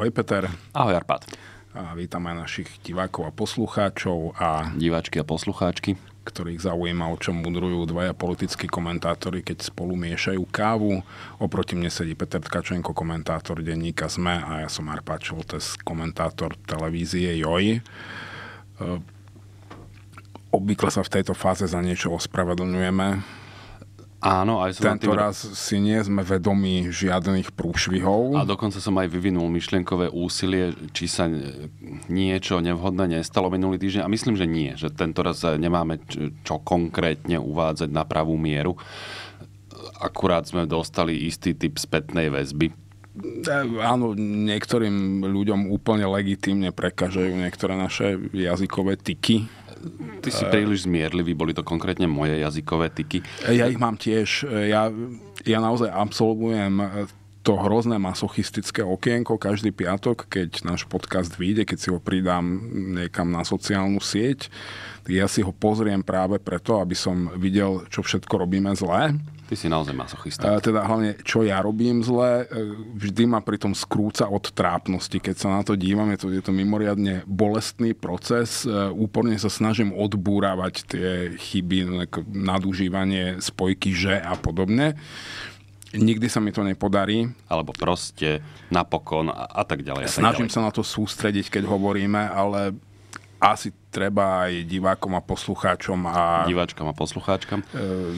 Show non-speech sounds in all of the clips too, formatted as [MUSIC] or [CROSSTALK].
Ahoj Peter. Ahoj Arpad. A vítam aj našich divákov a poslucháčov a diváčky a poslucháčky, ktorých zaujíma, o čom mudrujú dvaja politickí komentátori, keď spolu miešajú kávu. Oproti mne sedí Peter Tkačenko, komentátor denníka ZME a ja som Arpad Šoltes, komentátor televízie JOJ. E, obvykle sa v tejto fáze za niečo ospravedlňujeme Áno, aj som Tento raz si nie sme vedomi žiadnych prúšvihov. A dokonca som aj vyvinul myšlienkové úsilie, či sa niečo nevhodné nestalo minulý týždeň. A myslím, že nie, že tento raz nemáme čo konkrétne uvádzať na pravú mieru. Akurát sme dostali istý typ spätnej väzby. E, áno, niektorým ľuďom úplne legitímne prekážajú niektoré naše jazykové tyky Ty si príliš zmierlivý, boli to konkrétne moje jazykové tyky. Ja ich mám tiež. Ja, ja naozaj absolvujem to hrozné masochistické okienko každý piatok, keď náš podcast vyjde, keď si ho pridám niekam na sociálnu sieť, ja si ho pozriem práve preto, aby som videl, čo všetko robíme zlé Ty si naozaj masochista. A teda hlavne, čo ja robím zle, e, vždy ma pri tom skrúca od trápnosti. Keď sa na to dívam, je to, je to mimoriadne bolestný proces. E, úporne sa snažím odbúravať tie chyby, nadužívanie spojky že a podobne. Nikdy sa mi to nepodarí. Alebo proste, napokon a, a tak ďalej. A Snažím tak ďalej. sa na to sústrediť, keď hovoríme, ale asi treba aj divákom a poslucháčom a... Diváčkam a poslucháčkam. E,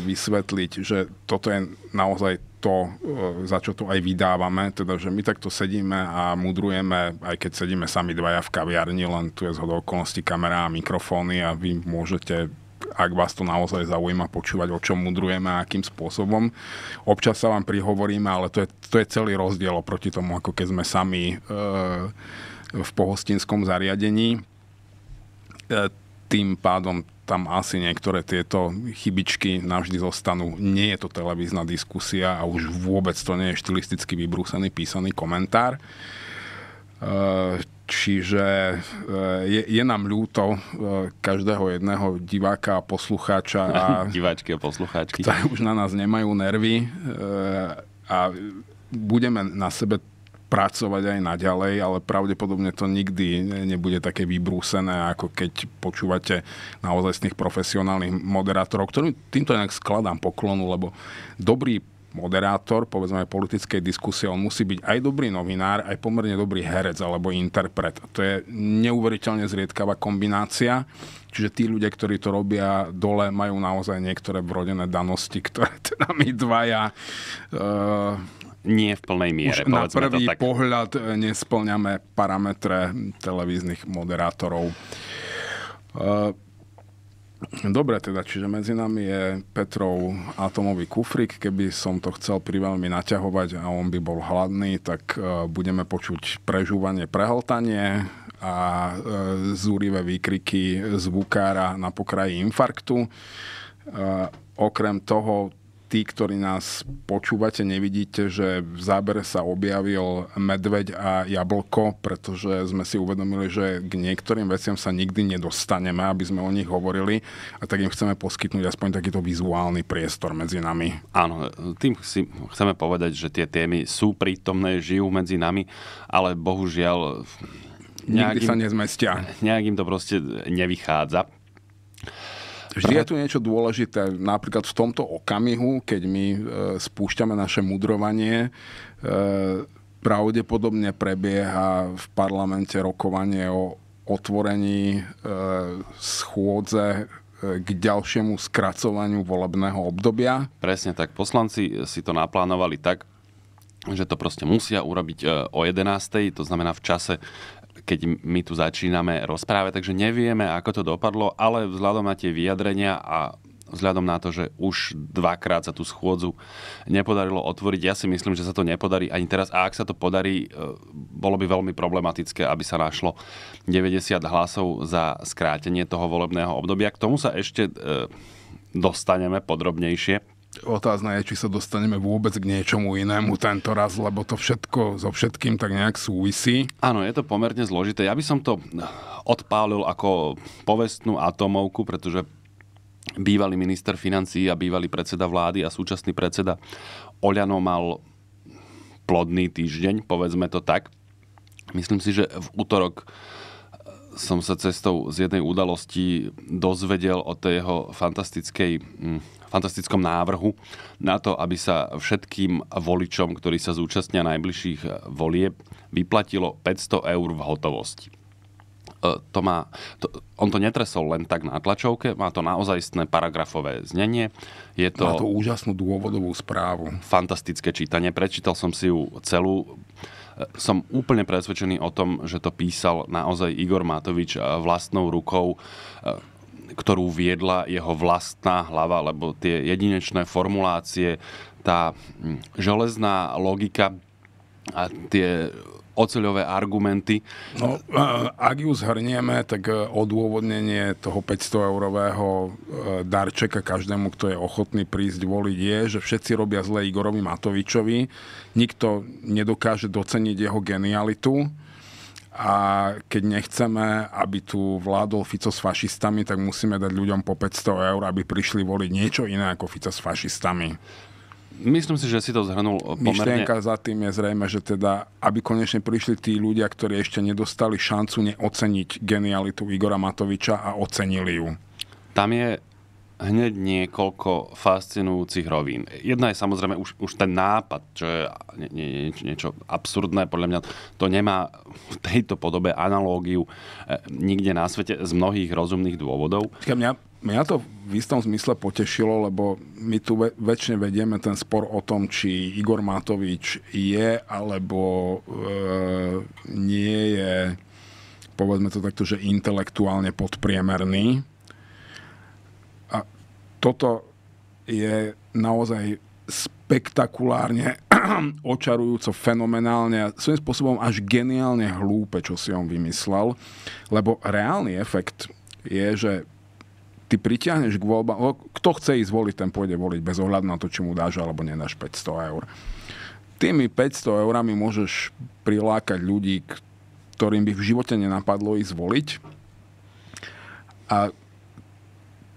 vysvetliť, že toto je naozaj to, e, za čo to aj vydávame, teda, že my takto sedíme a mudrujeme, aj keď sedíme sami dvaja v kaviarni, len tu je zhodou okolností kamera a mikrofóny a vy môžete ak vás to naozaj zaujíma počúvať, o čom mudrujeme a akým spôsobom. Občas sa vám prihovoríme, ale to je, to je celý rozdiel oproti tomu, ako keď sme sami e, v pohostinskom zariadení. E, tým pádom tam asi niektoré tieto chybičky navždy zostanú. Nie je to televízna diskusia a už vôbec to nie je štilisticky vybrúsený písaný komentár. E, čiže e, je, je nám ľúto každého jedného diváka a poslucháča a [LAUGHS] diváčky a poslucháčky, ktorí už na nás nemajú nervy a budeme na sebe pracovať aj naďalej, ale pravdepodobne to nikdy nebude také vybrúsené, ako keď počúvate naozaj z tých profesionálnych moderátorov, ktorým týmto nejak skladám poklonu, lebo dobrý moderátor, povedzme aj politickej diskusie, on musí byť aj dobrý novinár, aj pomerne dobrý herec alebo interpret. To je neuveriteľne zriedkavá kombinácia. Čiže tí ľudia, ktorí to robia dole, majú naozaj niektoré vrodené danosti, ktoré [LAUGHS] teda my dvaja uh, nie v plnej miere. Už na prvý tak. pohľad e, nesplňame parametre televíznych moderátorov. E, dobre teda, čiže medzi nami je Petrov atomový kufrik. Keby som to chcel priveľmi naťahovať a on by bol hladný, tak e, budeme počuť prežúvanie, prehltanie a zúrivé výkriky zvukára na pokraji infarktu. Okrem toho tí, ktorí nás počúvate, nevidíte, že v zábere sa objavil medveď a jablko, pretože sme si uvedomili, že k niektorým veciam sa nikdy nedostaneme, aby sme o nich hovorili a tak im chceme poskytnúť aspoň takýto vizuálny priestor medzi nami. Áno, tým si chceme povedať, že tie témy sú prítomné, žijú medzi nami, ale bohužiaľ Nikdy sa nezmestia. Nejak im to proste nevychádza. Vždy je tu niečo dôležité, napríklad v tomto okamihu, keď my e, spúšťame naše mudrovanie, e, pravdepodobne prebieha v parlamente rokovanie o otvorení e, schôdze k ďalšiemu skracovaniu volebného obdobia. Presne tak. Poslanci si to naplánovali tak, že to proste musia urobiť o 11. To znamená v čase, keď my tu začíname rozprávať, takže nevieme, ako to dopadlo, ale vzhľadom na tie vyjadrenia a vzhľadom na to, že už dvakrát sa tú schôdzu nepodarilo otvoriť. Ja si myslím, že sa to nepodarí ani teraz. A ak sa to podarí, e, bolo by veľmi problematické, aby sa našlo 90 hlasov za skrátenie toho volebného obdobia. K tomu sa ešte e, dostaneme podrobnejšie. Otázna je, či sa dostaneme vôbec k niečomu inému tento raz, lebo to všetko so všetkým tak nejak súvisí. Áno, je to pomerne zložité. Ja by som to odpálil ako povestnú atomovku, pretože bývalý minister financí a bývalý predseda vlády a súčasný predseda Oľano mal plodný týždeň, povedzme to tak. Myslím si, že v útorok som sa cestou z jednej udalosti dozvedel o tej jeho fantastickej, hm, fantastickom návrhu na to, aby sa všetkým voličom, ktorí sa zúčastnia najbližších volieb, vyplatilo 500 eur v hotovosti. E, to má, to, on to netresol len tak na tlačovke, má to naozajstné paragrafové znenie. Je to, má to úžasnú dôvodovú správu. Fantastické čítanie. Prečítal som si ju celú som úplne presvedčený o tom, že to písal naozaj Igor Matovič vlastnou rukou ktorú viedla jeho vlastná hlava, lebo tie jedinečné formulácie, tá hm, železná logika a tie oceľové argumenty. No, ak ju zhrnieme, tak e, odôvodnenie toho 500 eurového e, darčeka každému, kto je ochotný prísť voliť, je, že všetci robia zle Igorovi Matovičovi, nikto nedokáže doceniť jeho genialitu a keď nechceme, aby tu vládol Fico s fašistami, tak musíme dať ľuďom po 500 eur, aby prišli voliť niečo iné ako Fico s fašistami. Myslím si, že si to zhrnul pomerne... Myšlienka za tým je zrejme, že teda, aby konečne prišli tí ľudia, ktorí ešte nedostali šancu neoceniť genialitu Igora Matoviča a ocenili ju. Tam je hneď niekoľko fascinujúcich rovín. Jedna je samozrejme už, už ten nápad, čo je nie, nie, nie, niečo absurdné. Podľa mňa to nemá v tejto podobe analógiu eh, nikde na svete z mnohých rozumných dôvodov. Mňa Mňa to v istom zmysle potešilo, lebo my tu väčšine vedieme ten spor o tom, či Igor Matovič je alebo e, nie je, povedzme to takto, že intelektuálne podpriemerný. A toto je naozaj spektakulárne, [CLEARS THROAT] očarujúco, fenomenálne a svojím spôsobom až geniálne hlúpe, čo si on vymyslel, lebo reálny efekt je, že ty pritiahneš k voľbám, kto chce ísť voliť, ten pôjde voliť bez ohľadu na to, či mu dáš alebo nedáš 500 eur. Tými 500 eurami môžeš prilákať ľudí, ktorým by v živote nenapadlo ísť voliť. A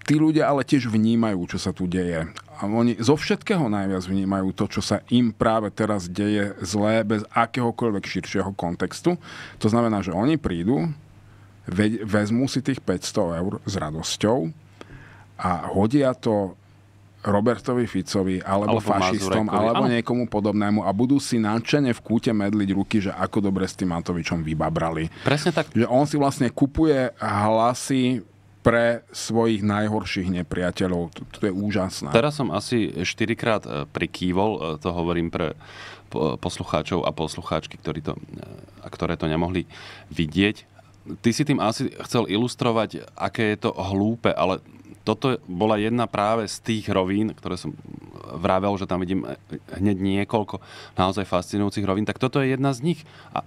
tí ľudia ale tiež vnímajú, čo sa tu deje. A oni zo všetkého najviac vnímajú to, čo sa im práve teraz deje zlé, bez akéhokoľvek širšieho kontextu. To znamená, že oni prídu, vezmú si tých 500 eur s radosťou, a hodia to Robertovi Ficovi, alebo, alebo fašistom, Mazurekovi. alebo niekomu podobnému a budú si nadšene v kúte medliť ruky, že ako dobre s tým Matovičom vybabrali. Presne tak. Že on si vlastne kupuje hlasy pre svojich najhorších nepriateľov. To, to je úžasné. Teraz som asi 4 krát e, prikývol, e, to hovorím pre poslucháčov a poslucháčky, ktorí to, e, ktoré to nemohli vidieť. Ty si tým asi chcel ilustrovať, aké je to hlúpe, ale toto bola jedna práve z tých rovín, ktoré som vravel, že tam vidím hneď niekoľko naozaj fascinujúcich rovín, tak toto je jedna z nich. A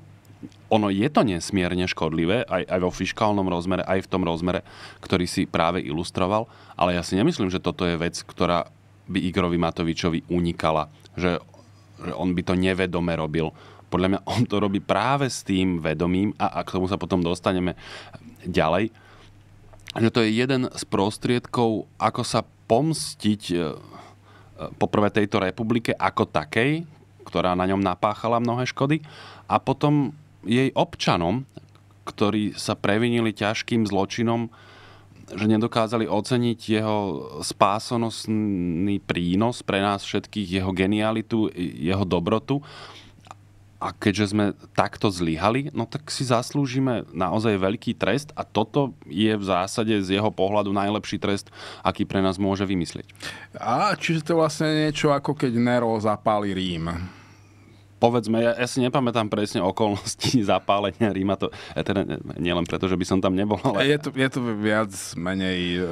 ono je to nesmierne škodlivé, aj, aj vo fiskálnom rozmere, aj v tom rozmere, ktorý si práve ilustroval, ale ja si nemyslím, že toto je vec, ktorá by Igorovi Matovičovi unikala, že, že on by to nevedome robil. Podľa mňa on to robí práve s tým vedomím a, a k tomu sa potom dostaneme ďalej že to je jeden z prostriedkov, ako sa pomstiť e, e, poprvé tejto republike ako takej, ktorá na ňom napáchala mnohé škody, a potom jej občanom, ktorí sa previnili ťažkým zločinom, že nedokázali oceniť jeho spásonosný prínos pre nás všetkých, jeho genialitu, jeho dobrotu a keďže sme takto zlyhali, no tak si zaslúžime naozaj veľký trest a toto je v zásade z jeho pohľadu najlepší trest, aký pre nás môže vymyslieť. A čiže to vlastne niečo ako keď Nero zapáli Rím. Povedzme, ja, ja si nepamätám presne okolnosti [LAUGHS] zapálenia Ríma, to, ja teda nielen preto, že by som tam nebol, ale... Je to, je to viac menej e,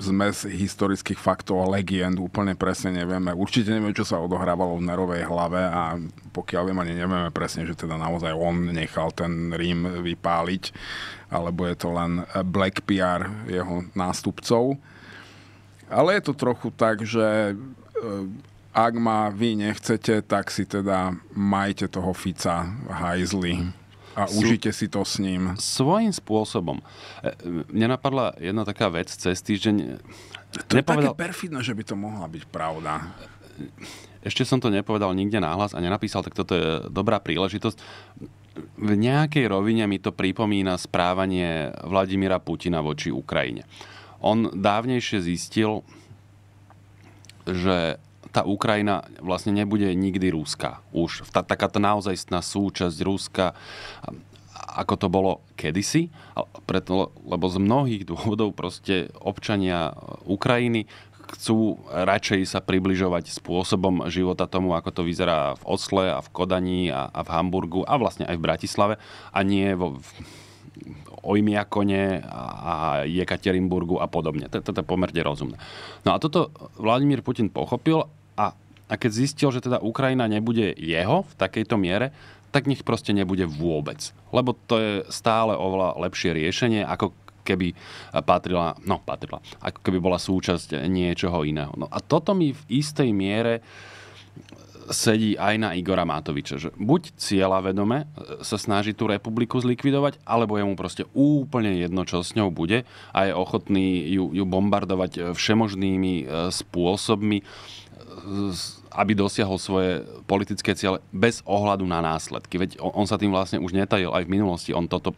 zmes historických faktov a legend úplne presne nevieme. Určite nevieme, čo sa odohrávalo v Nerovej hlave a pokiaľ viem, ani nevieme presne, že teda naozaj on nechal ten Rím vypáliť, alebo je to len black PR jeho nástupcov. Ale je to trochu tak, že eh, ak ma vy nechcete, tak si teda majte toho Fica hajzli a užite si to s ním. Svojím spôsobom. Mne napadla jedna taká vec cez týždeň. To nepovedal... je také perfidné, že by to mohla byť pravda. ešte som to nepovedal nikde náhlas a nenapísal, tak toto je dobrá príležitosť. V nejakej rovine mi to pripomína správanie Vladimíra Putina voči Ukrajine. On dávnejšie zistil, že tá Ukrajina vlastne nebude nikdy Ruska. Už tá, takáto naozajstná súčasť Ruska, ako to bolo kedysi, preto, lebo z mnohých dôvodov proste občania Ukrajiny chcú radšej sa približovať spôsobom života tomu, ako to vyzerá v Osle a v Kodani a, a v Hamburgu a vlastne aj v Bratislave a nie vo, Ojmiakone a Jekaterinburgu a podobne. Toto je pomerne rozumné. No a toto Vladimír Putin pochopil a, a keď zistil, že teda Ukrajina nebude jeho v takejto miere, tak nech proste nebude vôbec. Lebo to je stále oveľa lepšie riešenie, ako keby patrila, no patrila, ako keby bola súčasť niečoho iného. No a toto mi v istej miere sedí aj na Igora Matoviča, že buď cieľa vedome sa snaží tú republiku zlikvidovať, alebo je mu proste úplne jedno, čo s ňou bude a je ochotný ju, ju bombardovať všemožnými e, spôsobmi aby dosiahol svoje politické ciele bez ohľadu na následky. Veď on, sa tým vlastne už netajil aj v minulosti. On toto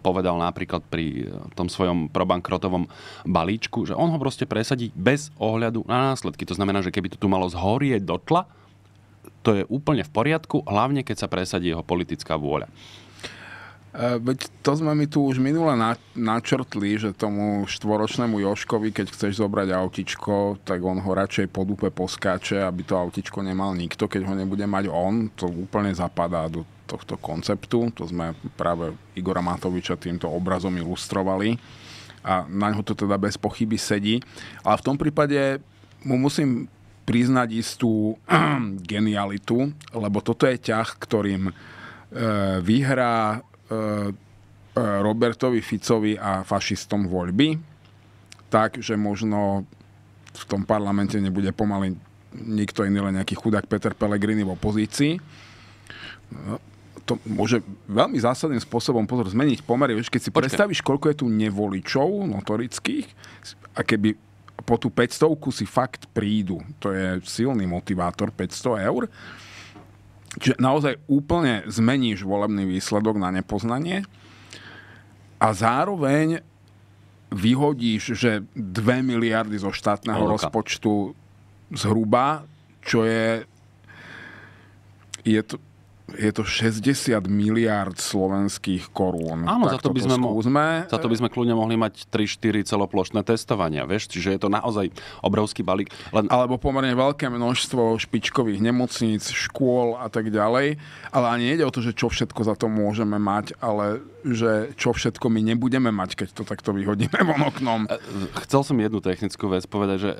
povedal napríklad pri e, tom svojom probankrotovom balíčku, že on ho proste presadí bez ohľadu na následky. To znamená, že keby to tu malo zhorieť do tla, to je úplne v poriadku, hlavne keď sa presadí jeho politická vôľa. E, veď to sme mi tu už minule na, načrtli, že tomu štvoročnému Joškovi, keď chceš zobrať autičko, tak on ho radšej po dupe poskáče, aby to autičko nemal nikto, keď ho nebude mať on. To úplne zapadá do tohto konceptu. To sme práve Igora Matoviča týmto obrazom ilustrovali. A na ňo to teda bez pochyby sedí. Ale v tom prípade mu musím priznať istú [CLEARS THROAT] genialitu, lebo toto je ťah, ktorým e, vyhrá Robertovi Ficovi a fašistom voľby, tak, že možno v tom parlamente nebude pomaly nikto iný, len nejaký chudák Peter Pellegrini v opozícii. No, to môže veľmi zásadným spôsobom pozor zmeniť pomery. Vieš, keď si Počkej. predstavíš, koľko je tu nevoličov notorických a keby po tú 500 si fakt prídu, to je silný motivátor, 500 eur, Čiže naozaj úplne zmeníš volebný výsledok na nepoznanie a zároveň vyhodíš, že 2 miliardy zo štátneho Oloka. rozpočtu zhruba, čo je je to, je to 60 miliard slovenských korún. Áno, za to, by sme, skúsme. za to by sme kľudne mohli mať 3-4 celoplošné testovania, vieš? Čiže je to naozaj obrovský balík. Len... Alebo pomerne veľké množstvo špičkových nemocníc, škôl a tak ďalej. Ale ani nejde o to, že čo všetko za to môžeme mať, ale že čo všetko my nebudeme mať, keď to takto vyhodíme von oknom. E, chcel som jednu technickú vec povedať, že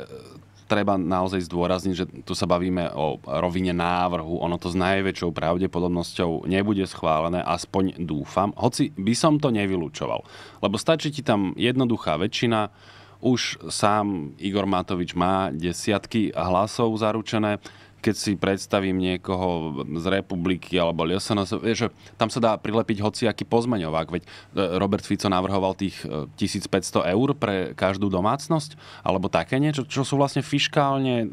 treba naozaj zdôrazniť, že tu sa bavíme o rovine návrhu. Ono to s najväčšou pravdepodobnosťou nebude schválené, aspoň dúfam. Hoci by som to nevylúčoval. Lebo stačí ti tam jednoduchá väčšina, už sám Igor Matovič má desiatky hlasov zaručené keď si predstavím niekoho z republiky alebo LSNS, že tam sa dá prilepiť hociaký pozmeňovák, veď e, Robert Fico navrhoval tých 1500 e, eur pre každú domácnosť, alebo také niečo, čo sú vlastne fiškálne e,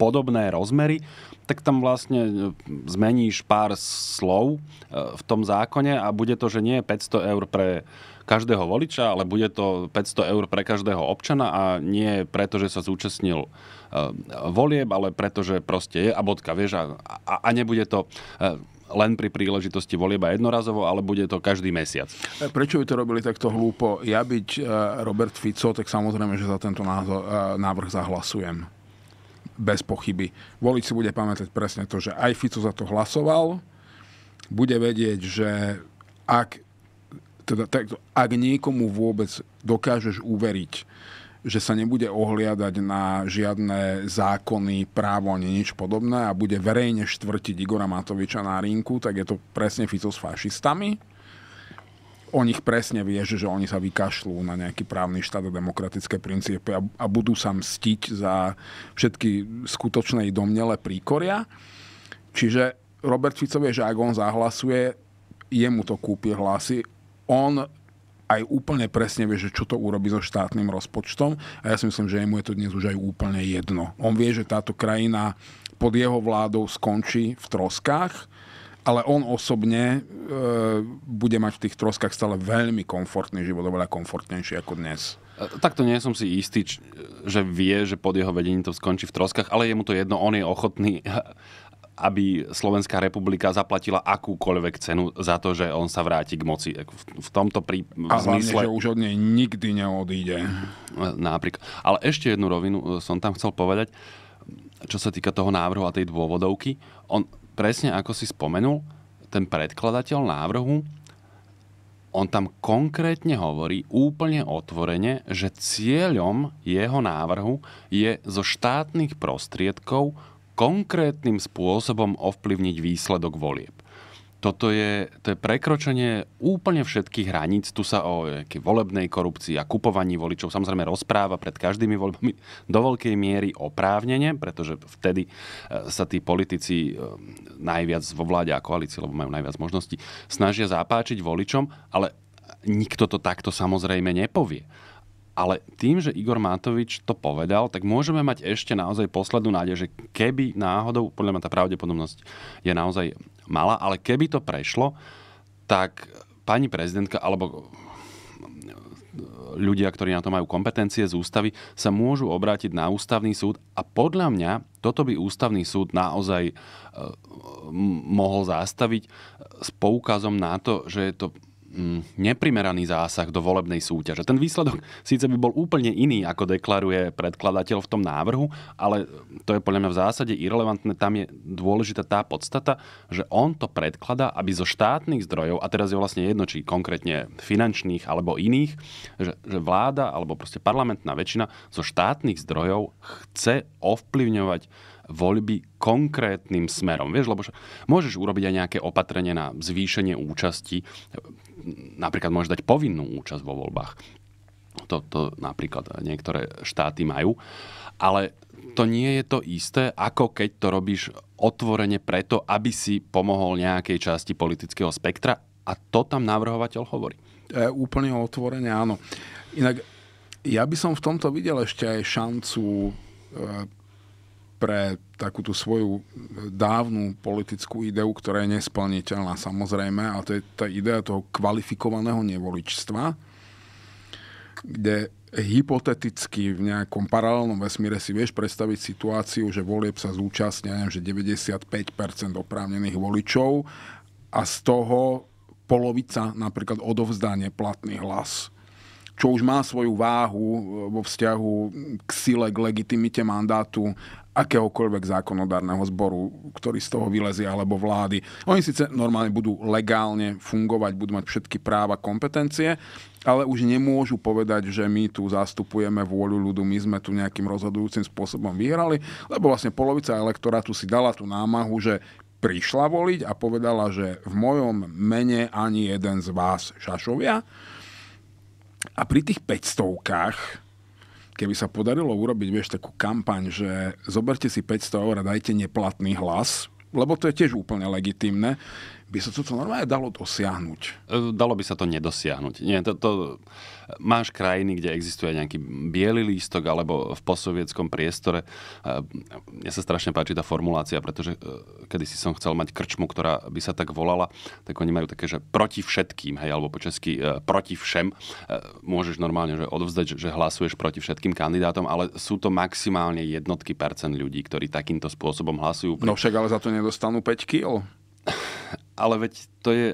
podobné rozmery, tak tam vlastne zmeníš pár slov v tom zákone a bude to, že nie 500 eur pre každého voliča, ale bude to 500 eur pre každého občana a nie preto, že sa zúčastnil uh, volieb, ale preto, že proste je a bodka, vieš, a, a, a nebude to uh, len pri príležitosti volieba jednorazovo, ale bude to každý mesiac. E, prečo by to robili takto hlúpo? Ja byť Robert Fico, tak samozrejme, že za tento názor, návrh zahlasujem. Bez pochyby. Volič si bude pamätať presne to, že aj Fico za to hlasoval, bude vedieť, že ak teda tak, ak niekomu vôbec dokážeš uveriť, že sa nebude ohliadať na žiadne zákony, právo ani nič podobné a bude verejne štvrtiť Igora Matoviča na rinku, tak je to presne Fico s fašistami. O nich presne vie, že oni sa vykašľú na nejaký právny štát a demokratické princípy a, budú sa mstiť za všetky skutočné domnele príkoria. Čiže Robert Fico vie, že ak on zahlasuje, jemu to kúpi hlasy on aj úplne presne vie, že čo to urobí so štátnym rozpočtom a ja si myslím, že jemu je to dnes už aj úplne jedno. On vie, že táto krajina pod jeho vládou skončí v troskách, ale on osobne e, bude mať v tých troskách stále veľmi komfortný život, oveľa komfortnejší ako dnes. E, takto nie som si istý, že vie, že pod jeho vedením to skončí v troskách, ale je mu to jedno, on je ochotný [LAUGHS] aby Slovenská republika zaplatila akúkoľvek cenu za to, že on sa vráti k moci. V tomto prí... A zmysle... že už od nej nikdy neodíde. Napríklad. Ale ešte jednu rovinu e, som tam chcel povedať, čo sa týka toho návrhu a tej dôvodovky. On presne ako si spomenul, ten predkladateľ návrhu, on tam konkrétne hovorí úplne otvorene, že cieľom jeho návrhu je zo štátnych prostriedkov konkrétnym spôsobom ovplyvniť výsledok volieb. Toto je, to je prekročenie úplne všetkých hraníc. Tu sa o volebnej korupcii a kupovaní voličov samozrejme rozpráva pred každými voľbami do veľkej miery oprávnene, pretože vtedy e, sa tí politici e, najviac vo vláde a koalícii, lebo majú najviac možností, snažia zapáčiť voličom, ale nikto to takto samozrejme nepovie. Ale tým, že Igor Matovič to povedal, tak môžeme mať ešte naozaj poslednú nádej, že keby náhodou, podľa mňa tá pravdepodobnosť je naozaj malá, ale keby to prešlo, tak pani prezidentka alebo ľudia, ktorí na to majú kompetencie z ústavy, sa môžu obrátiť na ústavný súd a podľa mňa toto by ústavný súd naozaj e, mohol zastaviť s poukazom na to, že je to neprimeraný zásah do volebnej súťaže. Ten výsledok síce by bol úplne iný, ako deklaruje predkladateľ v tom návrhu, ale to je podľa mňa v zásade irrelevantné. Tam je dôležitá tá podstata, že on to predkladá, aby zo štátnych zdrojov, a teraz je vlastne jedno, či konkrétne finančných alebo iných, že, že vláda alebo proste parlamentná väčšina zo štátnych zdrojov chce ovplyvňovať voľby konkrétnym smerom. Vieš, lebo môžeš urobiť aj nejaké opatrenie na zvýšenie účasti. Napríklad môžeš dať povinnú účasť vo voľbách. To, napríklad niektoré štáty majú. Ale to nie je to isté, ako keď to robíš otvorene preto, aby si pomohol nejakej časti politického spektra. A to tam navrhovateľ hovorí. E, úplne otvorene, áno. Inak ja by som v tomto videl ešte aj šancu e, pre takúto svoju dávnu politickú ideu, ktorá je nesplniteľná samozrejme, a to je tá idea toho kvalifikovaného nevoličstva, kde hypoteticky v nejakom paralelnom vesmíre si vieš predstaviť situáciu, že volieb sa zúčastnia, že 95% oprávnených voličov a z toho polovica napríklad odovzdá neplatný hlas. Čo už má svoju váhu vo vzťahu k sile, k legitimite mandátu akéhokoľvek zákonodárneho zboru, ktorý z toho vylezie, alebo vlády. Oni síce normálne budú legálne fungovať, budú mať všetky práva, kompetencie, ale už nemôžu povedať, že my tu zastupujeme vôľu ľudu, my sme tu nejakým rozhodujúcim spôsobom vyhrali, lebo vlastne polovica elektorátu si dala tú námahu, že prišla voliť a povedala, že v mojom mene ani jeden z vás šašovia. A pri tých 500 keby sa podarilo urobiť, vieš, takú kampaň, že zoberte si 500 eur a dajte neplatný hlas, lebo to je tiež úplne legitimné, by sa toto normálne dalo dosiahnuť. E, dalo by sa to nedosiahnuť. Nie, to, to, máš krajiny, kde existuje nejaký biely lístok alebo v posovietskom priestore. E, mne sa strašne páči tá formulácia, pretože e, kedy si som chcel mať krčmu, ktorá by sa tak volala, tak oni majú také, že proti všetkým, hej, alebo po česky proti všem. Môžeš normálne že odvzdať, že hlasuješ proti všetkým kandidátom, ale sú to maximálne jednotky percent ľudí, ktorí takýmto spôsobom hlasujú. No však ale za to nedostanú 5 kg [LAUGHS] ale veď to je,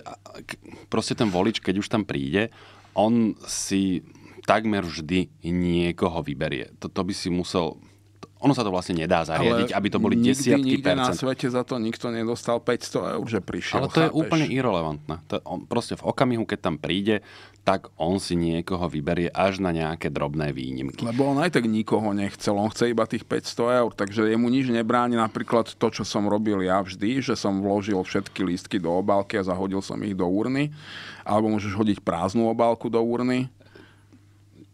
proste ten volič, keď už tam príde, on si takmer vždy niekoho vyberie. To, to by si musel ono sa to vlastne nedá zariadiť, Ale aby to boli nikdy, desiatky nikdy percent. na svete za to nikto nedostal 500 eur, že prišiel. Ale to chápeš? je úplne irrelevantné. To on, proste v okamihu, keď tam príde, tak on si niekoho vyberie až na nejaké drobné výnimky. Lebo on aj tak nikoho nechcel, on chce iba tých 500 eur, takže jemu nič nebráni napríklad to, čo som robil ja vždy, že som vložil všetky lístky do obálky a zahodil som ich do urny, alebo môžeš hodiť prázdnu obálku do urny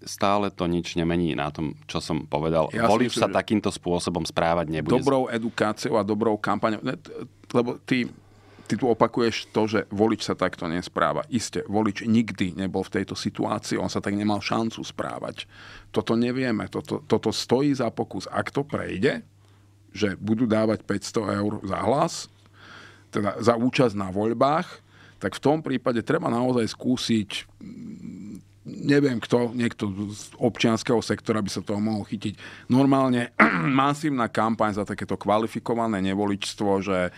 stále to nič nemení na tom, čo som povedal. Ja Volič sa takýmto spôsobom správať nebude. Dobrou edukáciou a dobrou kampaňou, lebo ty ty tu opakuješ to, že volič sa takto nespráva. Isté, volič nikdy nebol v tejto situácii, on sa tak nemal šancu správať. Toto nevieme, toto, toto stojí za pokus. Ak to prejde, že budú dávať 500 eur za hlas, teda za účasť na voľbách, tak v tom prípade treba naozaj skúsiť neviem kto, niekto z občianského sektora by sa toho mohol chytiť. Normálne [CLEARS THROAT] masívna kampaň za takéto kvalifikované nevoličstvo, že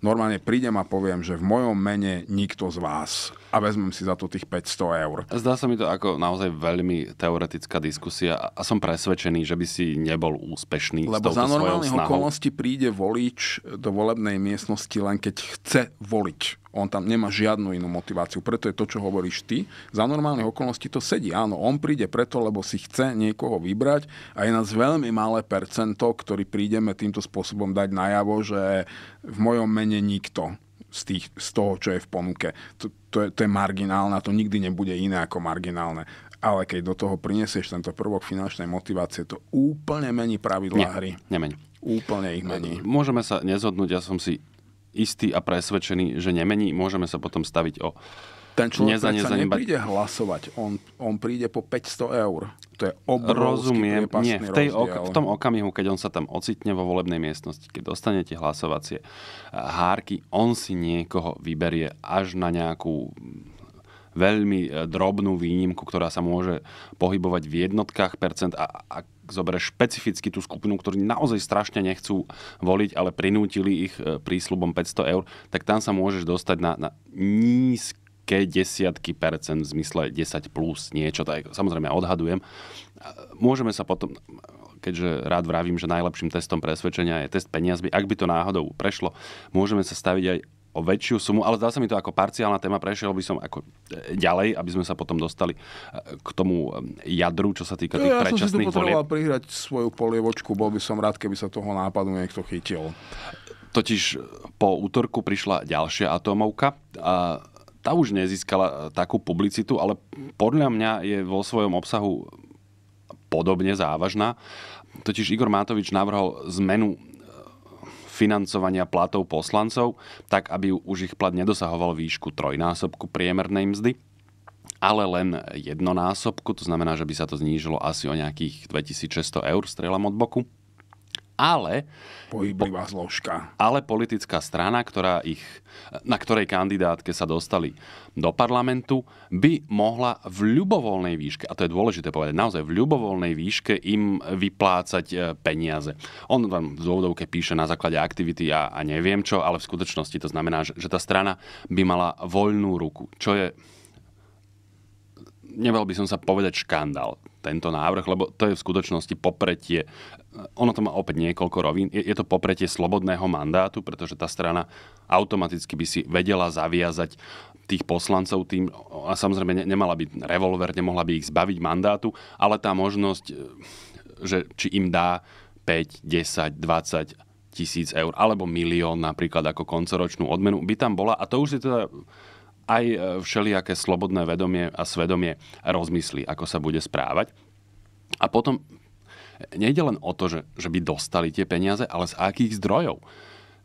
normálne prídem a poviem, že v mojom mene nikto z vás a vezmem si za to tých 500 eur. Zdá sa mi to ako naozaj veľmi teoretická diskusia a som presvedčený, že by si nebol úspešný Lebo s za normálnych okolností príde volič do volebnej miestnosti len keď chce voliť on tam nemá žiadnu inú motiváciu. Preto je to, čo hovoríš ty. Za normálnych okolností to sedí. Áno, on príde preto, lebo si chce niekoho vybrať a je nás veľmi malé percento, ktorý prídeme týmto spôsobom dať najavo, že v mojom mene nikto z, tých, z toho, čo je v ponuke. To, to, je, to je marginálne a to nikdy nebude iné ako marginálne. Ale keď do toho prinesieš tento prvok finančnej motivácie, to úplne mení pravidlá hry. Nemení. Úplne ich mení. Môžeme sa nezhodnúť, ja som si istý a presvedčený, že nemení, môžeme sa potom staviť o ten človek sa nepríde hlasovať, on, on príde po 500 eur. To je obrovský Rozumiem, nie, v, tej ok- v tom okamihu, keď on sa tam ocitne vo volebnej miestnosti, keď dostanete hlasovacie hárky, on si niekoho vyberie až na nejakú veľmi e, drobnú výnimku, ktorá sa môže pohybovať v jednotkách percent. A ak zoberieš špecificky tú skupinu, ktorí naozaj strašne nechcú voliť, ale prinútili ich e, prísľubom 500 eur, tak tam sa môžeš dostať na, na nízke desiatky percent v zmysle 10 plus niečo, tak samozrejme odhadujem. Môžeme sa potom, keďže rád vravím, že najlepším testom presvedčenia je test peniazmi, ak by to náhodou prešlo, môžeme sa staviť aj o väčšiu sumu, ale zdá sa mi to ako parciálna téma, prešiel by som ako e, ďalej, aby sme sa potom dostali e, k tomu e, jadru, čo sa týka tých ja predčasných volieb. Ja som si prihrať svoju polievočku, bol by som rád, keby sa toho nápadu niekto chytil. Totiž po útorku prišla ďalšia atómovka a tá už nezískala takú publicitu, ale podľa mňa je vo svojom obsahu podobne závažná. Totiž Igor Mátovič navrhol zmenu financovania platov poslancov, tak aby už ich plat nedosahoval výšku trojnásobku priemernej mzdy, ale len jednonásobku, to znamená, že by sa to znížilo asi o nejakých 2600 eur, strieľam od boku ale... Pohyblivá zložka. Ale politická strana, ktorá ich, na ktorej kandidátke sa dostali do parlamentu, by mohla v ľubovoľnej výške, a to je dôležité povedať, naozaj v ľubovoľnej výške im vyplácať e, peniaze. On vám v dôvodovke píše na základe aktivity a, a neviem čo, ale v skutočnosti to znamená, že, že tá strana by mala voľnú ruku, čo je nebal by som sa povedať škandál tento návrh, lebo to je v skutočnosti popretie, ono to má opäť niekoľko rovín, je, je to popretie slobodného mandátu, pretože tá strana automaticky by si vedela zaviazať tých poslancov tým, a samozrejme nemala by revolver, nemohla by ich zbaviť mandátu, ale tá možnosť, že či im dá 5, 10, 20 tisíc eur alebo milión napríklad ako koncoročnú odmenu, by tam bola. A to už si teda aj e, všelijaké slobodné vedomie a svedomie rozmyslí, ako sa bude správať. A potom nejde len o to, že, že by dostali tie peniaze, ale z akých zdrojov.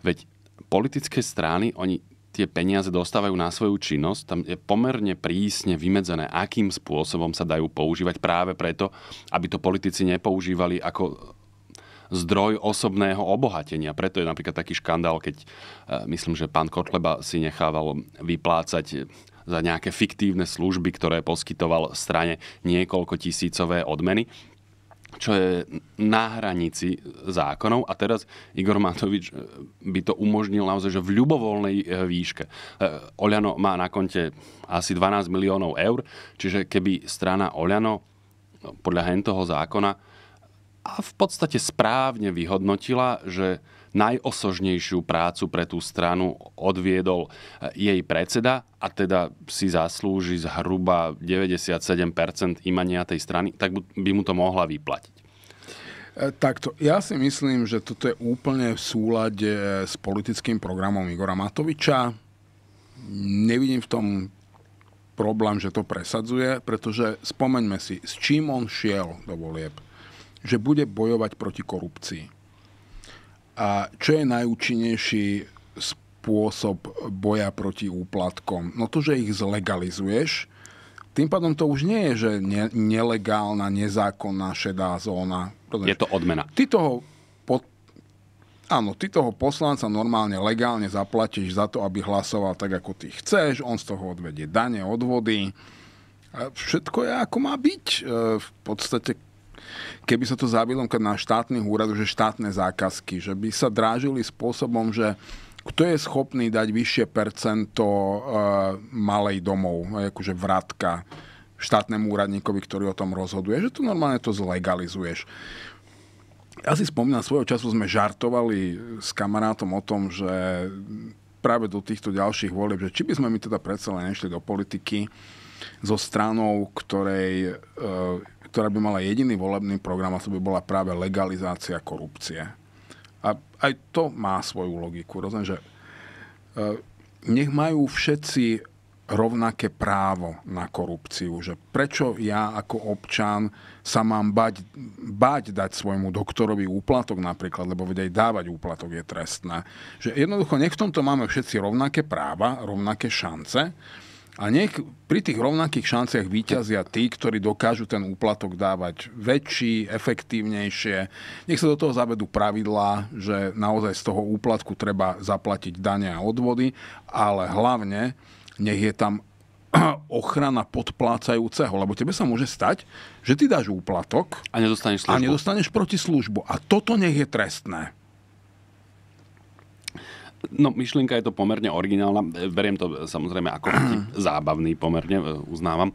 Veď politické strany, oni tie peniaze dostávajú na svoju činnosť, tam je pomerne prísne vymedzené, akým spôsobom sa dajú používať práve preto, aby to politici nepoužívali ako zdroj osobného obohatenia. Preto je napríklad taký škandál, keď e, myslím, že pán Kotleba si nechával vyplácať za nejaké fiktívne služby, ktoré poskytoval strane niekoľko tisícové odmeny čo je na hranici zákonov a teraz Igor Matovič e, by to umožnil naozaj, že v ľubovoľnej e, výške. Oľano má na konte asi 12 miliónov eur, čiže keby strana Oľano no, podľa hentoho zákona a v podstate správne vyhodnotila, že najosožnejšiu prácu pre tú stranu odviedol eh, jej predseda a teda si zaslúži zhruba 97% imania tej strany, tak by mu to mohla vyplatiť. Eh, takto, ja si myslím, že toto je úplne v súlade s politickým programom Igora Matoviča. Nevidím v tom problém, že to presadzuje, pretože spomeňme si, s čím on šiel do volieb že bude bojovať proti korupcii. A čo je najúčinnejší spôsob boja proti úplatkom? No to, že ich zlegalizuješ, tým pádom to už nie je, že ne, nelegálna, nezákonná šedá zóna. Je to odmena. Ty toho pod... Áno, ty toho poslanca normálne legálne zaplatíš za to, aby hlasoval tak, ako ty chceš, on z toho odvedie dane, odvody. A všetko je, ako má byť. E, v podstate keby sa to zabilo na štátnych úradoch, že štátne zákazky, že by sa drážili spôsobom, že kto je schopný dať vyššie percento uh, malej domov, akože vratka štátnemu úradníkovi, ktorý o tom rozhoduje, že to normálne to zlegalizuješ. Ja si spomínam, svojho času sme žartovali s kamarátom o tom, že práve do týchto ďalších volieb, že či by sme my teda predsa len nešli do politiky so stranou, ktorej, uh, ktorá by mala jediný volebný program a to by bola práve legalizácia korupcie a aj to má svoju logiku. Rozumiem, že e, nech majú všetci rovnaké právo na korupciu. Že prečo ja ako občan sa mám bať, bať dať svojmu doktorovi úplatok napríklad, lebo veď dávať úplatok je trestné. Že jednoducho nech v tomto máme všetci rovnaké práva, rovnaké šance a nech pri tých rovnakých šanciach výťazia tí, ktorí dokážu ten úplatok dávať väčší, efektívnejšie. Nech sa do toho zavedú pravidlá, že naozaj z toho úplatku treba zaplatiť dane a odvody, ale hlavne nech je tam [CLEARS THROAT] ochrana podplácajúceho, lebo tebe sa môže stať, že ty dáš úplatok a nedostaneš službu. A nedostaneš proti službu. A toto nech je trestné. No, myšlienka je to pomerne originálna. Beriem to samozrejme ako [CLEARS THROAT] zábavný pomerne, e, uznávam.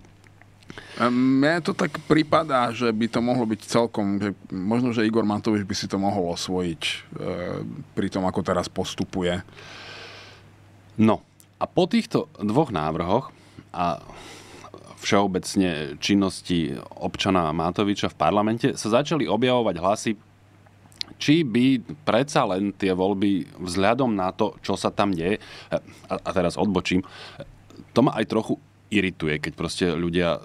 Mne to tak pripadá, že by to mohlo byť celkom, že možno, že Igor Matovič by si to mohol osvojiť e, pri tom, ako teraz postupuje. No, a po týchto dvoch návrhoch a všeobecne činnosti občana Matoviča v parlamente sa začali objavovať hlasy, či by predsa len tie voľby vzhľadom na to, čo sa tam deje, a, teraz odbočím, to ma aj trochu irituje, keď proste ľudia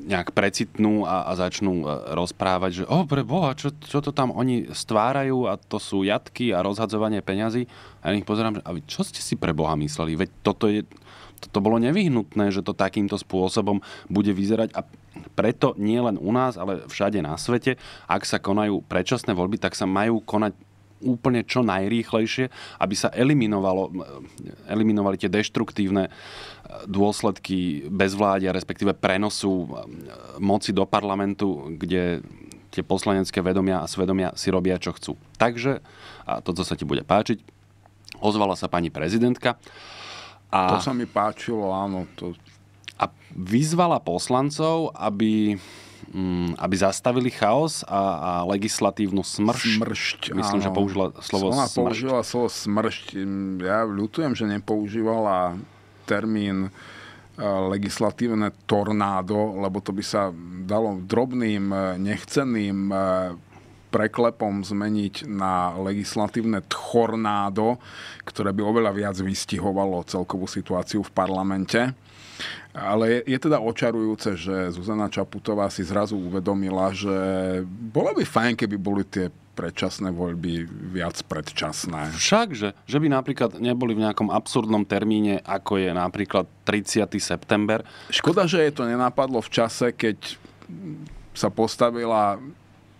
nejak precitnú a, a začnú e, rozprávať, že oh, pre Boha, čo, čo to tam oni stvárajú a to sú jatky a rozhadzovanie peňazí. A ja ich pozerám, že a vy čo ste si pre Boha mysleli? Veď toto je, to bolo nevyhnutné, že to takýmto spôsobom bude vyzerať a preto nie len u nás, ale všade na svete, ak sa konajú predčasné voľby, tak sa majú konať úplne čo najrýchlejšie, aby sa eliminovalo, eliminovali tie deštruktívne dôsledky bezvládia, respektíve prenosu moci do parlamentu, kde tie poslanecké vedomia a svedomia si robia, čo chcú. Takže, a to, co sa ti bude páčiť, ozvala sa pani prezidentka a, to sa mi páčilo, áno. To... A vyzvala poslancov, aby, mm, aby zastavili chaos a, a legislatívnu smršť. Smršť, Myslím, áno. že použila slovo Ona smršť. použila slovo smršť. Ja ľutujem, že nepoužívala termín e, legislatívne tornádo, lebo to by sa dalo drobným, e, nechceným e, preklepom zmeniť na legislatívne tchornádo, ktoré by oveľa viac vystihovalo celkovú situáciu v parlamente. Ale je, je teda očarujúce, že Zuzana Čaputová si zrazu uvedomila, že bolo by fajn, keby boli tie predčasné voľby viac predčasné. Však, že, že by napríklad neboli v nejakom absurdnom termíne, ako je napríklad 30. september. Škoda, že je to nenapadlo v čase, keď sa postavila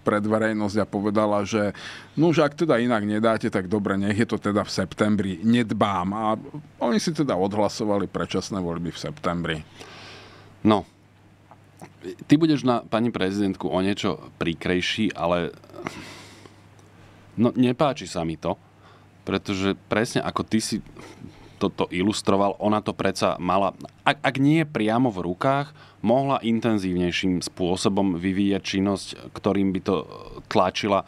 pred verejnosť a povedala, že no už ak teda inak nedáte, tak dobre, nech je to teda v septembri, nedbám. A oni si teda odhlasovali predčasné voľby v septembri. No, ty budeš na pani prezidentku o niečo príkrejší, ale no, nepáči sa mi to, pretože presne ako ty si toto ilustroval, ona to predsa mala, ak, ak nie priamo v rukách, mohla intenzívnejším spôsobom vyvíjať činnosť, ktorým by to tlačila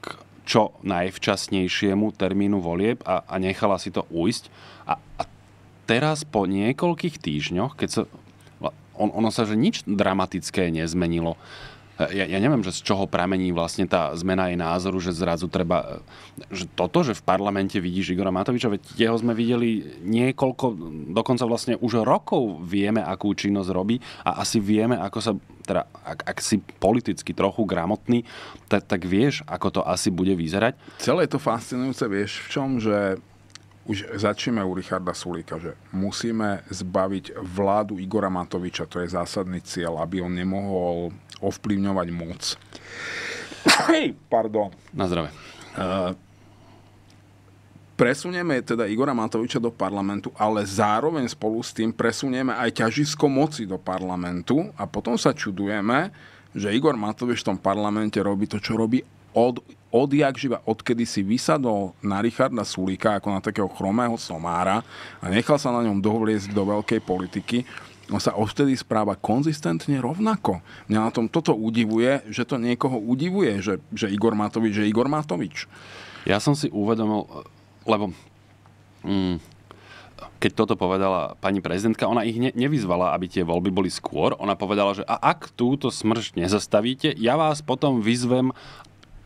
k čo najvčasnejšiemu termínu volieb a, a nechala si to ujsť. A, a teraz po niekoľkých týždňoch, keď sa... On, ono sa, že nič dramatické nezmenilo ja, ja neviem, že z čoho pramení vlastne tá zmena jej názoru, že zrazu treba, že toto, že v parlamente vidíš Igora Matoviča, veď jeho sme videli niekoľko, dokonca vlastne už rokov vieme, akú činnosť robí a asi vieme, ako sa, teda ak, ak si politicky trochu gramotný, tak, tak vieš, ako to asi bude vyzerať. Celé to fascinujúce, vieš v čom, že už začneme u Richarda Sulíka, že musíme zbaviť vládu Igora Matoviča, to je zásadný cieľ, aby on nemohol ovplyvňovať moc. Hej, pardon. Na zdravé. Uh, presunieme teda Igora Matoviča do parlamentu, ale zároveň spolu s tým presunieme aj ťažisko moci do parlamentu a potom sa čudujeme, že Igor Matovič v tom parlamente robí to, čo robí od, odjak živa, odkedy si vysadol na Richarda Sulíka ako na takého chromého somára a nechal sa na ňom dovliesť do veľkej politiky, on sa odtedy správa konzistentne rovnako. Mňa na tom toto udivuje, že to niekoho udivuje, že, že Igor Matovič, že Igor Matovič. Ja som si uvedomil, lebo mm, keď toto povedala pani prezidentka, ona ich ne, nevyzvala, aby tie voľby boli skôr. Ona povedala, že a ak túto smrť nezastavíte, ja vás potom vyzvem,